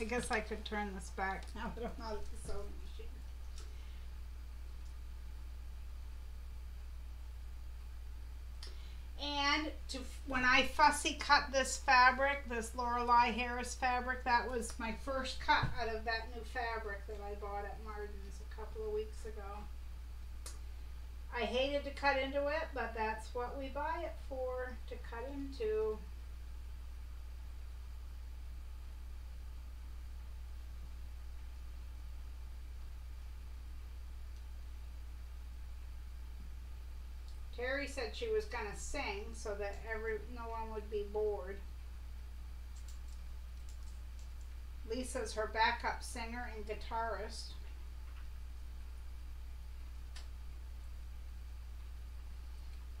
I guess I could turn this back [laughs] now that I'm not at the sewing machine. And to when I fussy cut this fabric, this Loralie Harris fabric, that was my first cut out of that new fabric that I bought at Marden's a couple of weeks ago. I hated to cut into it, but that's what we buy it for, to cut into. Terry said she was going to sing so that every no one would be bored. Lisa's her backup singer and guitarist.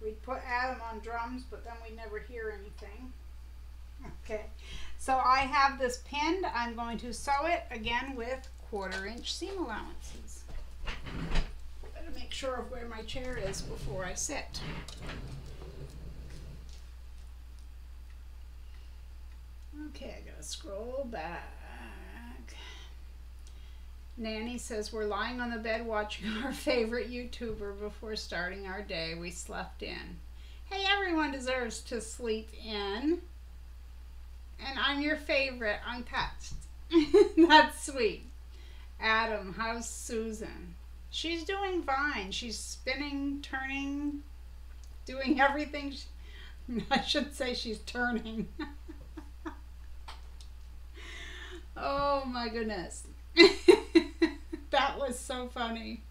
We'd put Adam on drums, but then we never hear anything. Okay, so I have this pinned. I'm going to sew it again with quarter inch seam allowances make sure of where my chair is before I sit. Okay, I gotta scroll back. Nanny says we're lying on the bed watching [laughs] our favorite YouTuber before starting our day. We slept in. Hey, everyone deserves to sleep in. And I'm your favorite. I'm. [laughs] That's sweet. Adam, how's Susan? She's doing fine. She's spinning, turning, doing [laughs] everything. She, I should say she's turning. [laughs] oh my goodness. [laughs] that was so funny.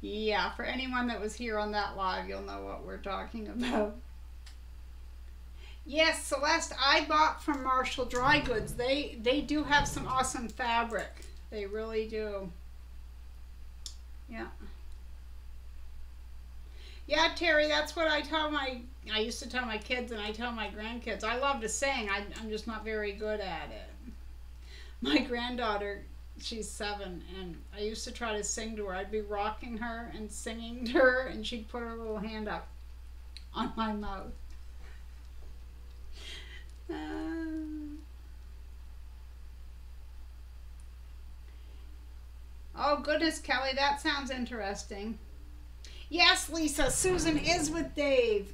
Yeah, for anyone that was here on that live, you'll know what we're talking about. Yes, Celeste, I bought from Marshall Dry Goods. They they do have some awesome fabric. They really do. Yeah. Yeah, Terry, that's what I tell my, I used to tell my kids and I tell my grandkids. I love to sing, I, I'm just not very good at it. My granddaughter, she's seven, and I used to try to sing to her. I'd be rocking her and singing to her, and she'd put her little hand up on my mouth. Uh, Oh, goodness, Kelly, that sounds interesting. Yes, Lisa, Susan is with Dave.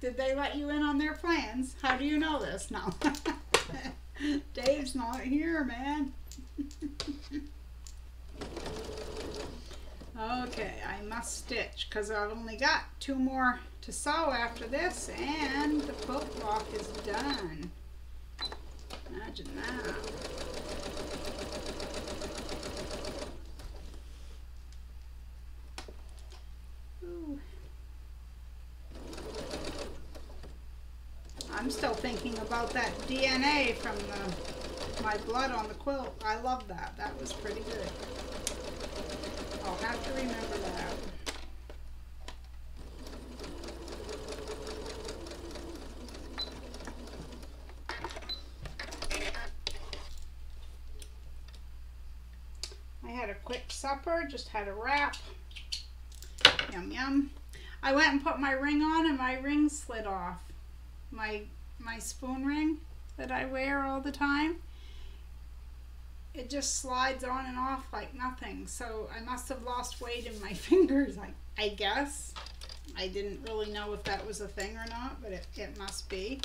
Did they let you in on their plans? How do you know this? No. [laughs] Dave's not here, man. [laughs] okay, I must stitch because I've only got two more to sew after this and the quilt block is done. Imagine that. I'm still thinking about that DNA from the, my blood on the quilt. I love that. That was pretty good. I'll have to remember that. I had a quick supper, just had a wrap. Yum yum. I went and put my ring on and my ring slid off. My my spoon ring that I wear all the time. It just slides on and off like nothing. So I must have lost weight in my [laughs] fingers, I, I guess. I didn't really know if that was a thing or not, but it, it must be.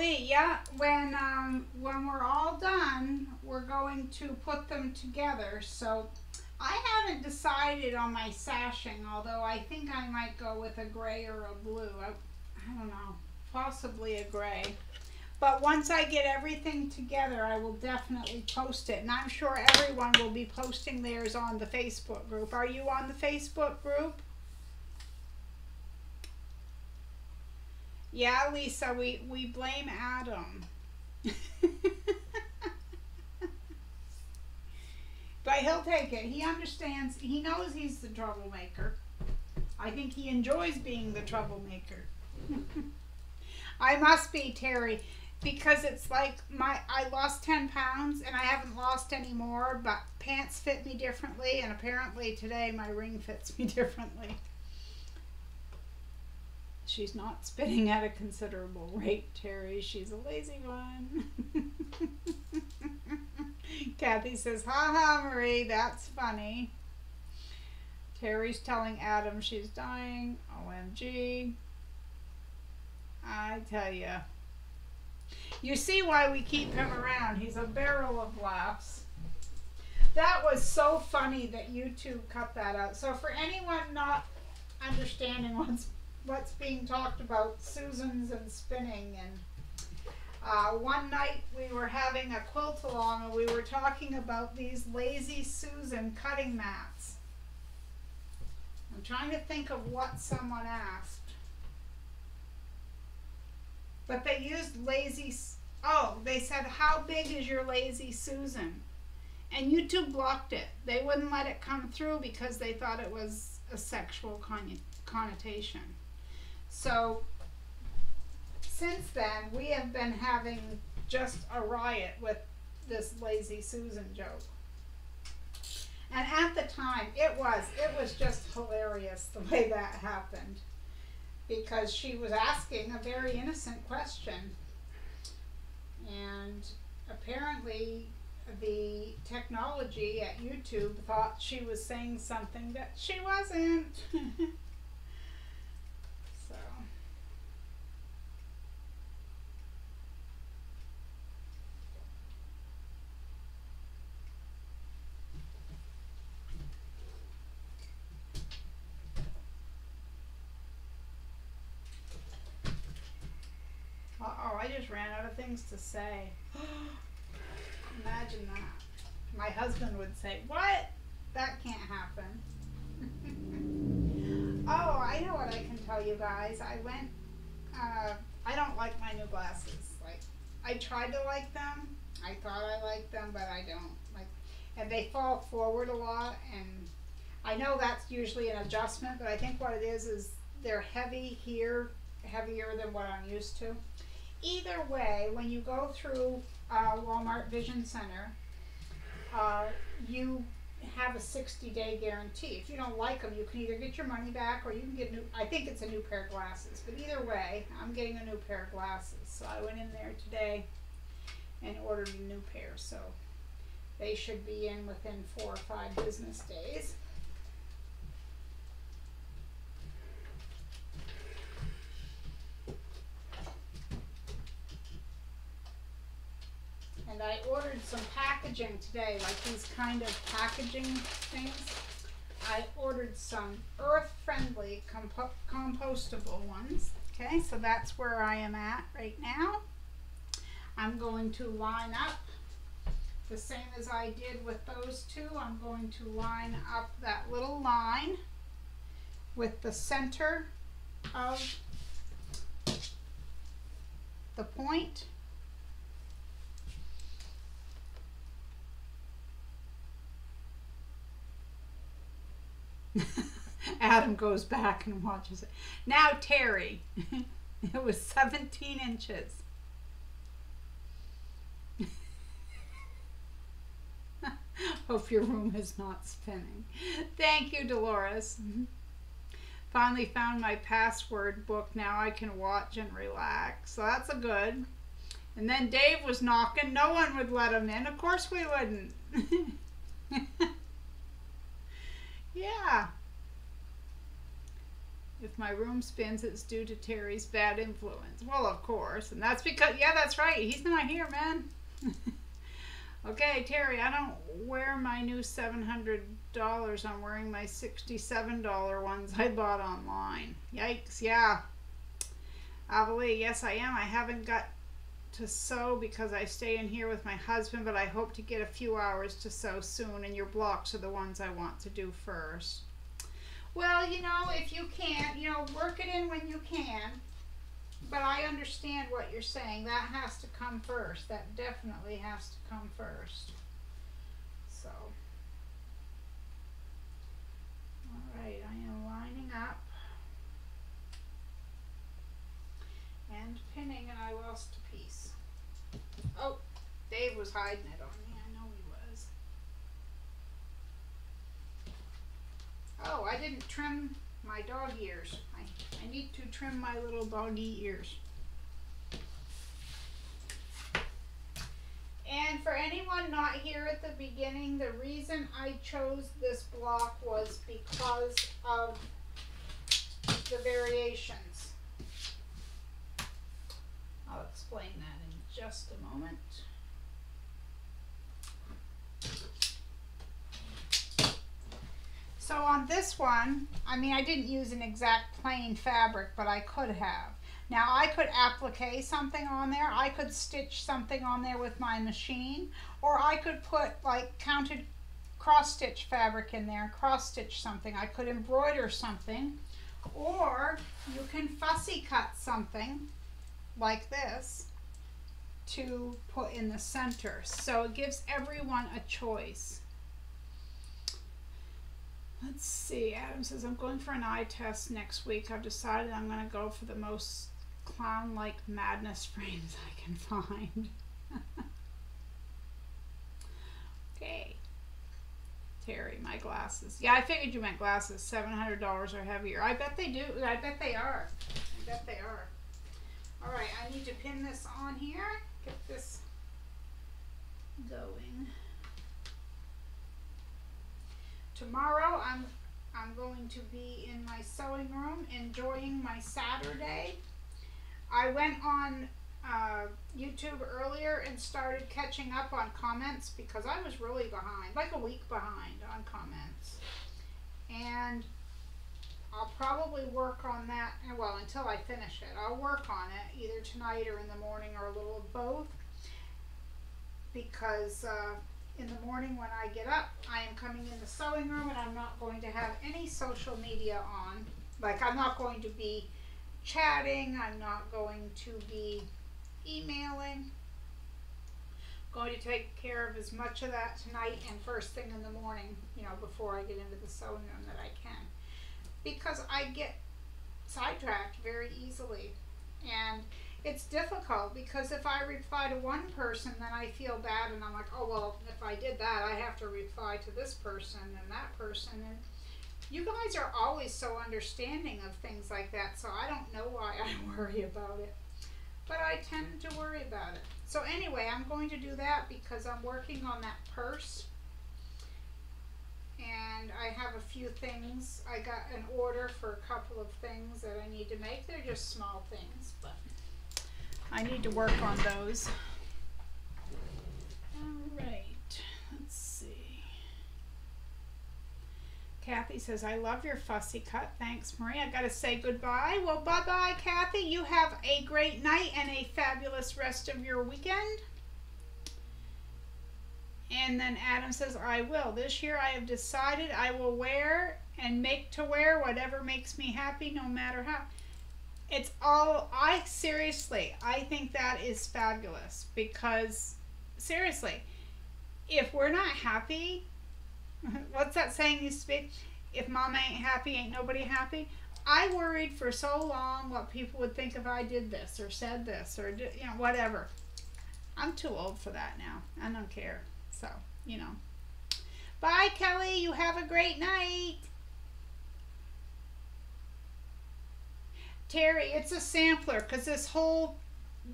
Yeah, when um, when we're all done, we're going to put them together. So I haven't decided on my sashing, although I think I might go with a gray or a blue. I, I don't know, possibly a gray. But once I get everything together, I will definitely post it. And I'm sure everyone will be posting theirs on the Facebook group. Are you on the Facebook group? Yeah, Lisa, we, we blame Adam. [laughs] but he'll take it. He understands. He knows he's the troublemaker. I think he enjoys being the troublemaker. [laughs] I must be, Terry because it's like my I lost 10 pounds and I haven't lost any more, but pants fit me differently, and apparently today my ring fits me [laughs] differently. She's not spitting at a considerable rate, Terry. She's a lazy one. [laughs] Kathy says, ha ha, Marie, that's funny. Terry's telling Adam she's dying. OMG. I tell you. You see why we keep him around. He's a barrel of laughs. That was so funny that YouTube cut that out. So for anyone not understanding what's what's being talked about, Susan's and spinning and uh, one night we were having a quilt along and we were talking about these lazy Susan cutting mats. I'm trying to think of what someone asked. But they used lazy. Oh, they said, How big is your lazy Susan? And YouTube blocked it. They wouldn't let it come through because they thought it was a sexual con- connotation. So, since then, we have been having just a riot with this lazy Susan joke. And at the time, it was it was just hilarious the way that happened because she was asking a very innocent question. And apparently, the technology at YouTube thought she was saying something that she wasn't. [laughs] I just ran out of things to say. [gasps] Imagine that. My husband would say, What? That can't happen. [laughs] oh, I know what I can tell you guys. I went, uh, I don't like my new glasses. Like, I tried to like them. I thought I liked them, but I don't. Like, and they fall forward a lot. And I know that's usually an adjustment, but I think what it is is they're heavy here, heavier than what I'm used to either way, when you go through uh, Walmart Vision Center, uh, you have a 60 day guarantee. If you don't like them, you can either get your money back or you can get new. I think it's a new pair of glasses, but either way, I'm getting a new pair of glasses. So I went in there today and ordered a new pair. So they should be in within four or five business days. And I ordered some packaging today, like these kind of packaging things. I ordered some earth-friendly compo compostable ones. Okay, so that's where I am at right now. I'm going to line up the same as I did with those two. I'm going to line up that little line with the center of the point [laughs] Adam goes back and watches it. Now, Terry, [laughs] it was 17 inches. [laughs] Hope your room is not spinning. Thank you, Dolores. Mm-hmm. Finally found my password book. Now I can watch and relax. So that's a good. And then Dave was knocking. No one would let him in. Of course we wouldn't. Yeah. If my room spins, it's due to Terry's bad influence. Well, of course. And that's because, yeah, that's right. He's not here, man. [laughs] okay, Terry, I don't wear my new $700. I'm wearing my $67 ones I bought online. Yikes, yeah. Avalie, yes, I am. I haven't got to sew because I stay in here with my husband, but I hope to get a few hours to sew soon, and your blocks are the ones I want to do first. Well, you know, if you can't, you know, work it in when you can. But I understand what you're saying. That has to come first. That definitely has to come first. So, all right, I am lining up and pinning, and I lost a piece. Oh, Dave was hiding it on me. I know he was. Oh, I didn't trim my dog ears. I, I need to trim my little doggy ears. And for anyone not here at the beginning, the reason I chose this block was because of the variations. I'll explain that in just a moment. So on this one, I mean, I didn't use an exact plain fabric, but I could have. Now I could applique something on there. I could stitch something on there with my machine, or I could put like counted cross stitch fabric in there, cross stitch something. I could embroider something, or you can fussy cut something like this to put in the center. So it gives everyone a choice. Let's see, Adam says, I'm going for an eye test next week. I've decided I'm going to go for the most clown-like madness [laughs] frames I can find. [laughs] okay. Terry, my glasses. Yeah, I figured you meant glasses. $700 or heavier. I bet they do. I bet they are. I bet they are. All right, I need to pin this on here. Get this going tomorrow I'm I'm going to be in my sewing room enjoying my Saturday. I went on uh, YouTube earlier and started catching up on comments because I was really behind, like a week behind on comments. And I'll probably work on that, well, until I finish it. I'll work on it either tonight or in the morning or a little of both because uh, in the morning when I get up, I am coming in the sewing room and I'm not going to have any social media on. Like I'm not going to be chatting, I'm not going to be emailing. Going to take care of as much of that tonight and first thing in the morning, you know, before I get into the sewing room that I can. Because I get sidetracked very easily. And it's difficult because if I reply to one person, then I feel bad and I'm like, oh, well, if I did that, I have to reply to this person and that person. And you guys are always so understanding of things like that, so I don't know why [laughs] I worry about it. But I tend to worry about it. So anyway, I'm going to do that because I'm working on that purse. And I have a few things. I got an order for a couple of things that I need to make. They're just small things, but... I need to work on those. All right, let's see. Kathy says, I love your fussy cut. Thanks, Marie. I got to say goodbye. Well, bye-bye, Kathy. You have a great night and a fabulous rest of your weekend. And then Adam says, I will. This year I have decided I will wear and make to wear whatever makes me happy no matter how. It's all, I seriously, I think that is fabulous because, seriously, if we're not happy, [laughs] what's that saying to be? If mama ain't happy, ain't nobody happy. I worried for so long what people would think if I did this or said this or, did, you know, whatever. I'm too old for that now. I don't care. So, you know. Bye, Kelly. You have a great night. Terry, it's a sampler because this whole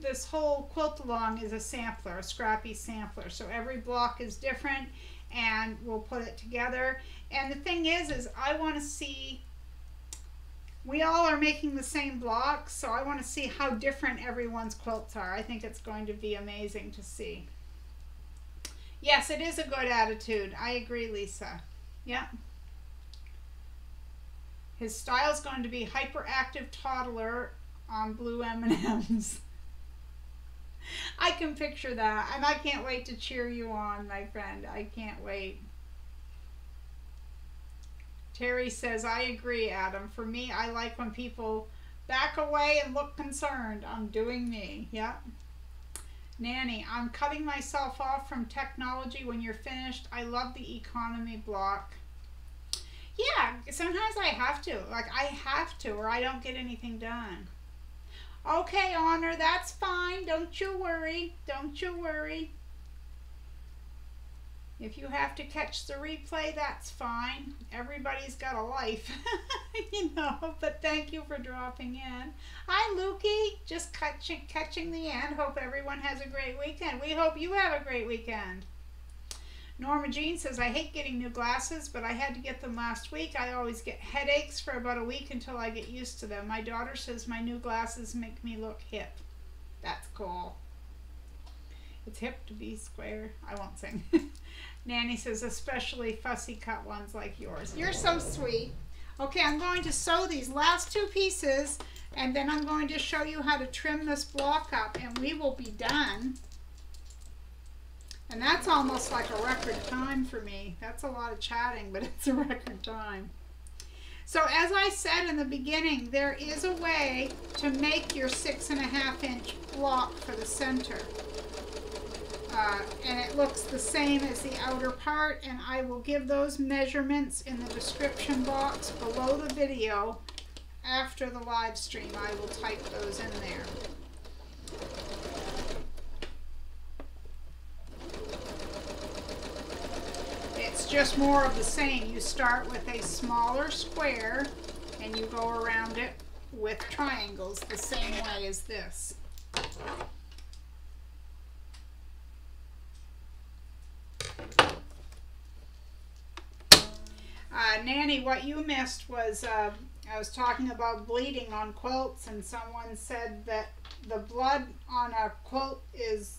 this whole quilt along is a sampler, a scrappy sampler. So every block is different and we'll put it together. And the thing is, is I want to see, we all are making the same blocks, so I want to see how different everyone's quilts are. I think it's going to be amazing to see. Yes, it is a good attitude. I agree, Lisa. Yeah. His style is going to be hyperactive toddler on blue M&Ms. [laughs] I can picture that, and I can't wait to cheer you on, my friend. I can't wait. Terry says, I agree, Adam. For me, I like when people back away and look concerned. I'm doing me. Yep. Nanny, I'm cutting myself off from technology when you're finished. I love the economy block. Yeah, sometimes I have to. Like, I have to, or I don't get anything done. Okay, Honor, that's fine. Don't you worry. Don't you worry. If you have to catch the replay, that's fine. Everybody's got a life, [laughs] you know, but thank you for dropping in. Hi, Lukey. Just catching, catching the end. Hope everyone has a great weekend. We hope you have a great weekend. Norma Jean says, I hate getting new glasses, but I had to get them last week. I always get headaches for about a week until I get used to them. My daughter says my new glasses make me look hip. That's cool. It's hip to be square. I won't sing. [laughs] Nanny says, especially fussy cut ones like yours. You're so sweet. Okay, I'm going to sew these last two pieces and then I'm going to show you how to trim this block up and we will be done. And that's almost like a record time for me. That's a lot of chatting, but [laughs] it's a record time. So as I said in the beginning, there is a way to make your six and a half inch block for the center. Uh, and it looks the same as the outer part and I will give those measurements in the description box below the video after the live stream I will type those in there it's just more of the same. You start with a smaller square and you go around it with triangles the same way as this. Uh, Nanny, what you missed was uh, I was talking about bleeding on quilts, and someone said that the blood on a quilt is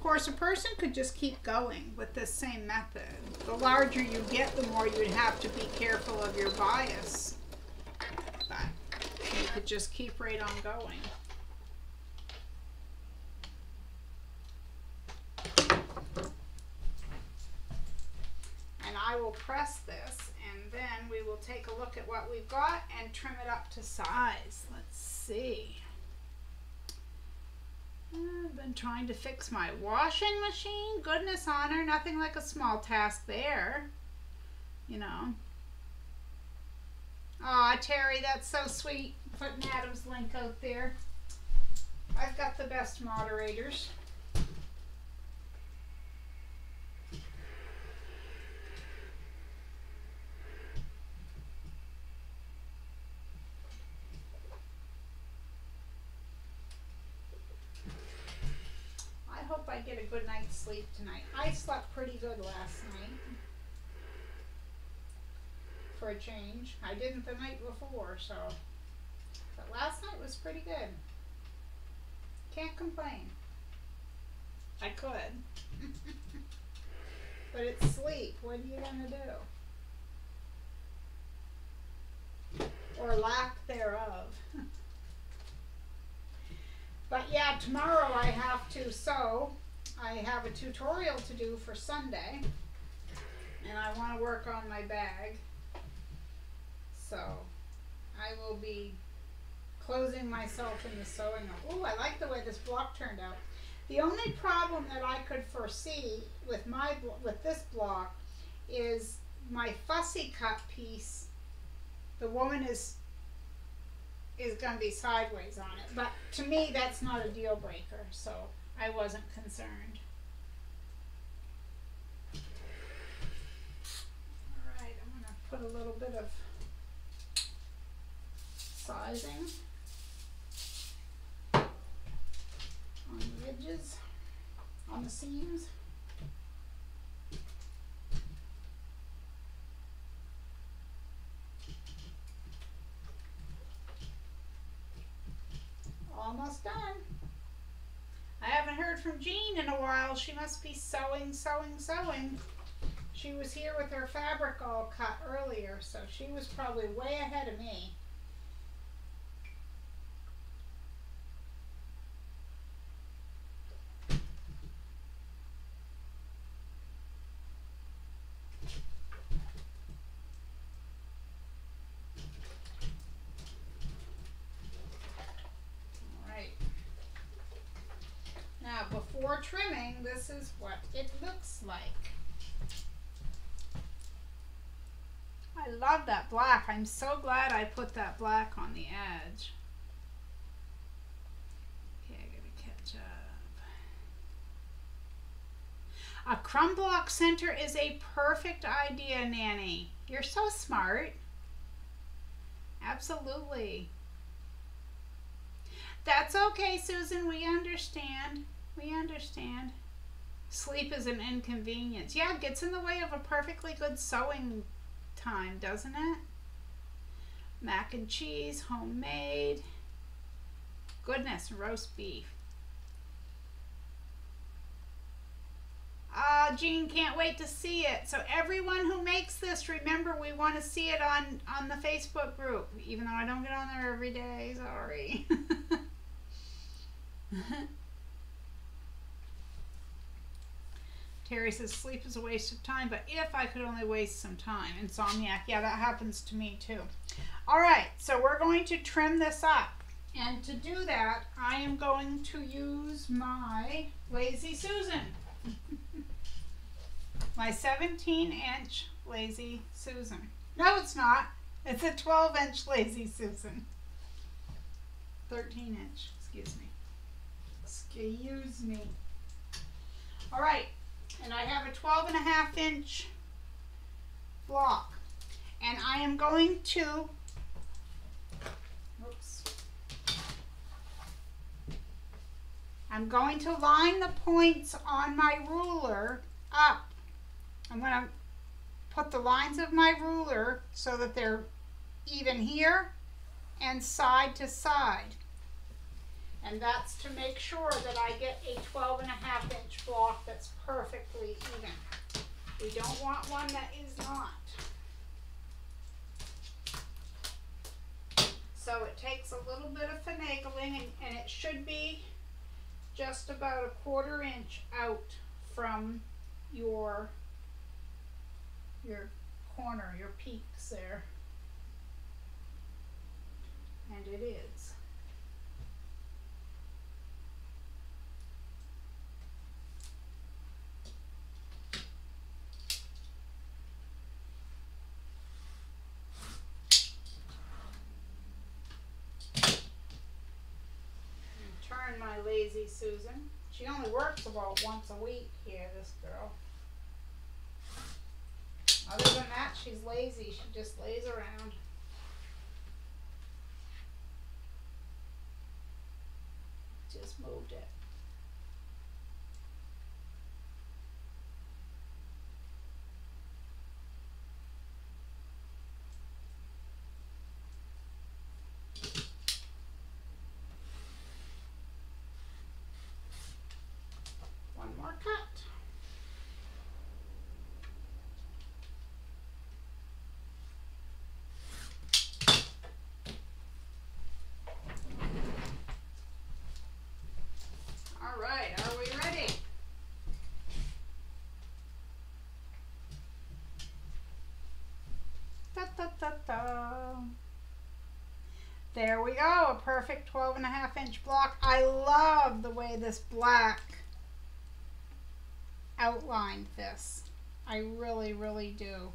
course, a person could just keep going with the same method. The larger you get, the more you'd have to be careful of your bias. But you could just keep right on going. And I will press this and then we will take a look at what we've got and trim it up to size. Let's see. I've been trying to fix my washing machine. Goodness honor, nothing like a small task there. You know. Aw, Terry, that's so sweet. Putting Adam's link out there. I've got the best moderators. I get a good night's sleep tonight. I slept pretty good last night. For a change. I didn't the night before, so. But last night was pretty good. Can't complain. I could. [laughs] but it's sleep. What are you going to do? Or lack thereof. [laughs] But yeah, tomorrow I have to sew. I have a tutorial to do for Sunday. And I want to work on my bag. So I will be closing myself in the sewing. room. Oh, I like the way this block turned out. The only problem that I could foresee with my with this block is my fussy cut piece. The woman is is going to be sideways on it. But to me, that's not a deal breaker, so I wasn't concerned. All right, I'm gonna put a little bit of sizing on the edges, on the seams. almost done. I haven't heard from Jean in a while. She must be sewing, sewing, sewing. She was here with her fabric all cut earlier, so she was probably way ahead of me. Now before trimming, this is what it looks like. I love that black. I'm so glad I put that black on the edge. Okay, I gotta catch up. A crumb block center is a perfect idea, Nanny. You're so smart. Absolutely. That's okay, Susan. We understand. We understand. Sleep is an inconvenience. Yeah, it gets in the way of a perfectly good sewing time, doesn't it? Mac and cheese, homemade. Goodness, roast beef. Uh, Jean can't wait to see it. So everyone who makes this, remember we want to see it on on the Facebook group. Even though I don't get on there every day, sorry. [laughs] Terry says sleep is a waste of time, but if I could only waste some time, insomniac, yeah, that happens to me too. All right, so we're going to trim this up. And to do that, I am going to use my Lazy Susan. [laughs] my 17 inch Lazy Susan. No, it's not. It's a 12 inch Lazy Susan. 13 inch, excuse me. Excuse me. All right, and I have a 12 and a half inch block. And I am going to, oops, I'm going to line the points on my ruler up. I'm going to put the lines of my ruler so that they're even here and side to side. And that's to make sure that I get a 12 and a half inch block that's perfectly even. We don't want one that is not. So it takes a little bit of finagling and, and it should be just about a quarter inch out from your your corner, your peaks there. And it is. my lazy Susan. She only works about once a week here, this girl. Other than that, she's lazy. She just lays around. Just moved it. One more cut. All right, are we ready? Da, da, da, da. There we go, a perfect 12 and a half inch block. I love the way this black outlined this. I really, really do.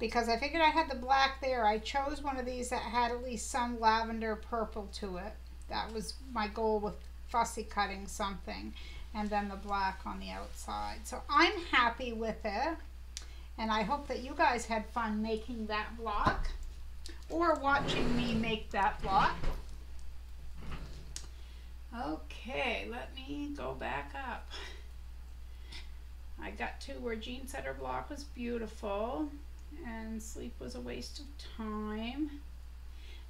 Because I figured I had the black there. I chose one of these that had at least some lavender purple to it. That was my goal with fussy cutting something. And then the black on the outside. So I'm happy with it. And I hope that you guys had fun making that block. Or watching me make that block. Okay, let me go back up. I got to where Jean said her block was beautiful and sleep was a waste of time.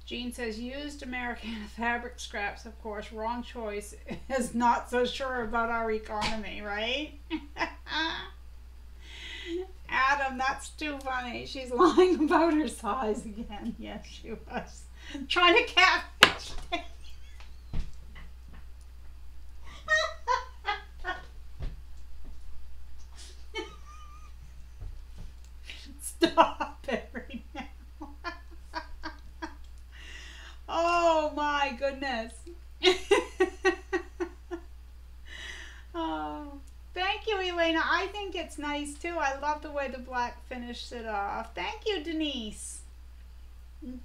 Jean says used American [laughs] fabric scraps, of course, wrong choice. [laughs] Is not so sure about our economy, right? [laughs] Adam, that's too funny. She's [laughs] lying about her size again. [laughs] Yes, she was. Trying to catfish. [laughs] Stop it right now. oh my goodness. oh, thank you, Elena. I think it's nice too. I love the way the black finished it off. Thank you, Denise.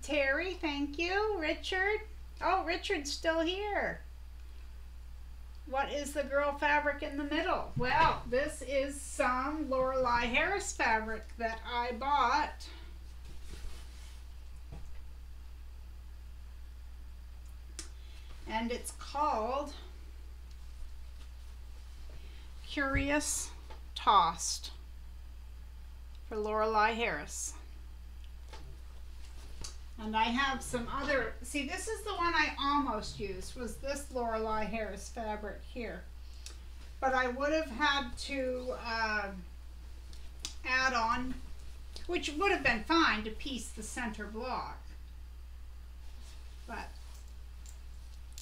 Terry, thank you. Richard. Oh, Richard's still here. What is the girl fabric in the middle? Well, this is some Loralie Harris fabric that I bought. And it's called Curious Tossed for Loralie Harris. And I have some other, see this is the one I almost used, was this Loralie Harris fabric here. But I would have had to uh, add on, which would have been fine to piece the center block. But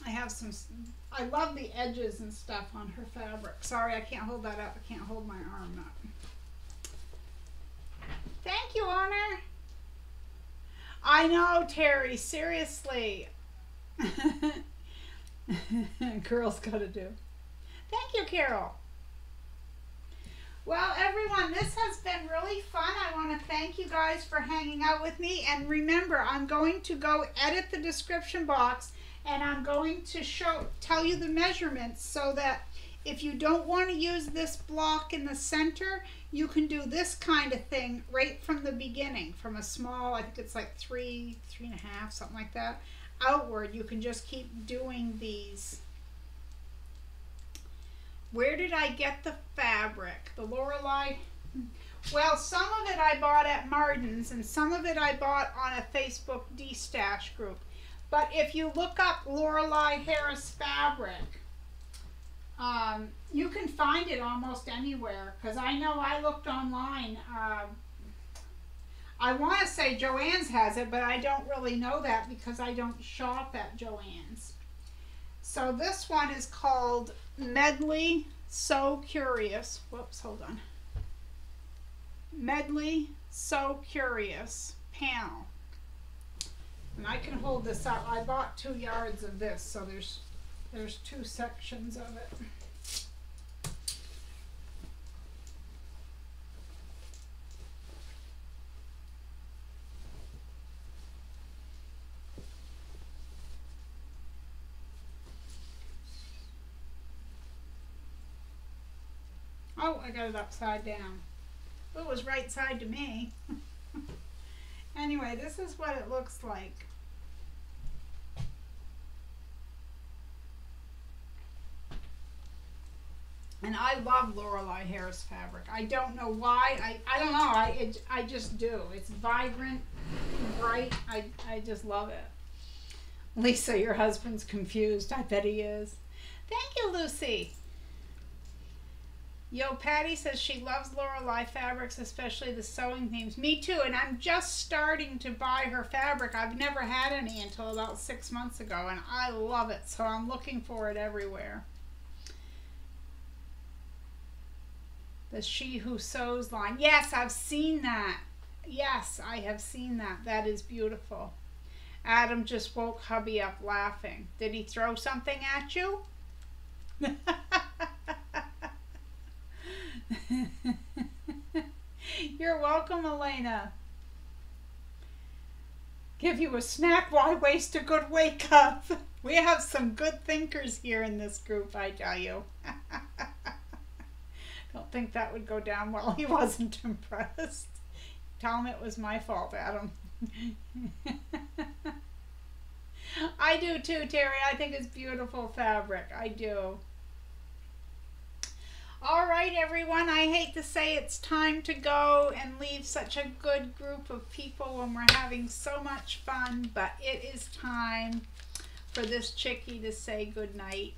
I have some, I love the edges and stuff on her fabric. Sorry, I can't hold that up. I can't hold my arm up. Thank you, Honor. I know, Terry, seriously. [laughs] Girls gotta do. Thank you, Carol. Well, everyone, this has been really fun. I want to thank you guys for hanging out with me. And remember, I'm going to go edit the description box and I'm going to show tell you the measurements so that if you don't want to use this block in the center, you can do this kind of thing right from the beginning, from a small, I think it's like three, three and a half, something like that, outward. You can just keep doing these. Where did I get the fabric? The Loralie? Well, some of it I bought at Marden's and some of it I bought on a Facebook destash group. But if you look up Loralie Harris fabric, um, you can find it almost anywhere because I know I looked online. Uh, I want to say Joann's has it, but I don't really know that because I don't shop at Joann's. So this one is called Medley So Curious. Whoops, hold on. Medley So Curious panel. And I can hold this up. I bought two yards of this, so there's there's two sections of it. Oh, I got it upside down. It was right side to me. [laughs] anyway, this is what it looks like. And I love Loralie Harris fabric. I don't know why. I, I don't know. I it, I just do. It's vibrant, bright. I, I just love it. Lisa, your husband's confused. I bet he is. Thank you, Lucy. Yo, Patty says she loves Loralie fabrics, especially the sewing themes. Me too, and I'm just starting to buy her fabric. I've never had any until about six months ago, and I love it, so I'm looking for it everywhere. The She Who Sews line. Yes, I've seen that. Yes, I have seen that. That is beautiful. Adam just woke hubby up laughing. Did he throw something at you? [laughs] You're welcome, Elena. Give you a snack, why waste a good wake up? [laughs] We have some good thinkers here in this group, I tell you. [laughs] Don't think that would go down [laughs] well. He wasn't impressed. Tell him it was my fault, Adam. [laughs] I do too, Terry. I think it's beautiful fabric. I do. All right, everyone. I hate to say it's time to go and leave such a good group of people when we're having so much fun, but it is time for this chickie to say good night.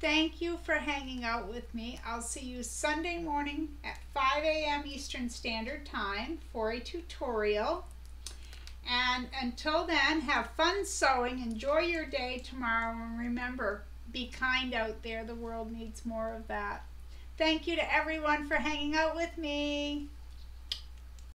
Thank you for hanging out with me. I'll see you Sunday morning at 5 a.m. Eastern Standard Time for a tutorial. And until then, have fun sewing. Enjoy your day tomorrow. And remember, be kind out there. The world needs more of that. Thank you to everyone for hanging out with me.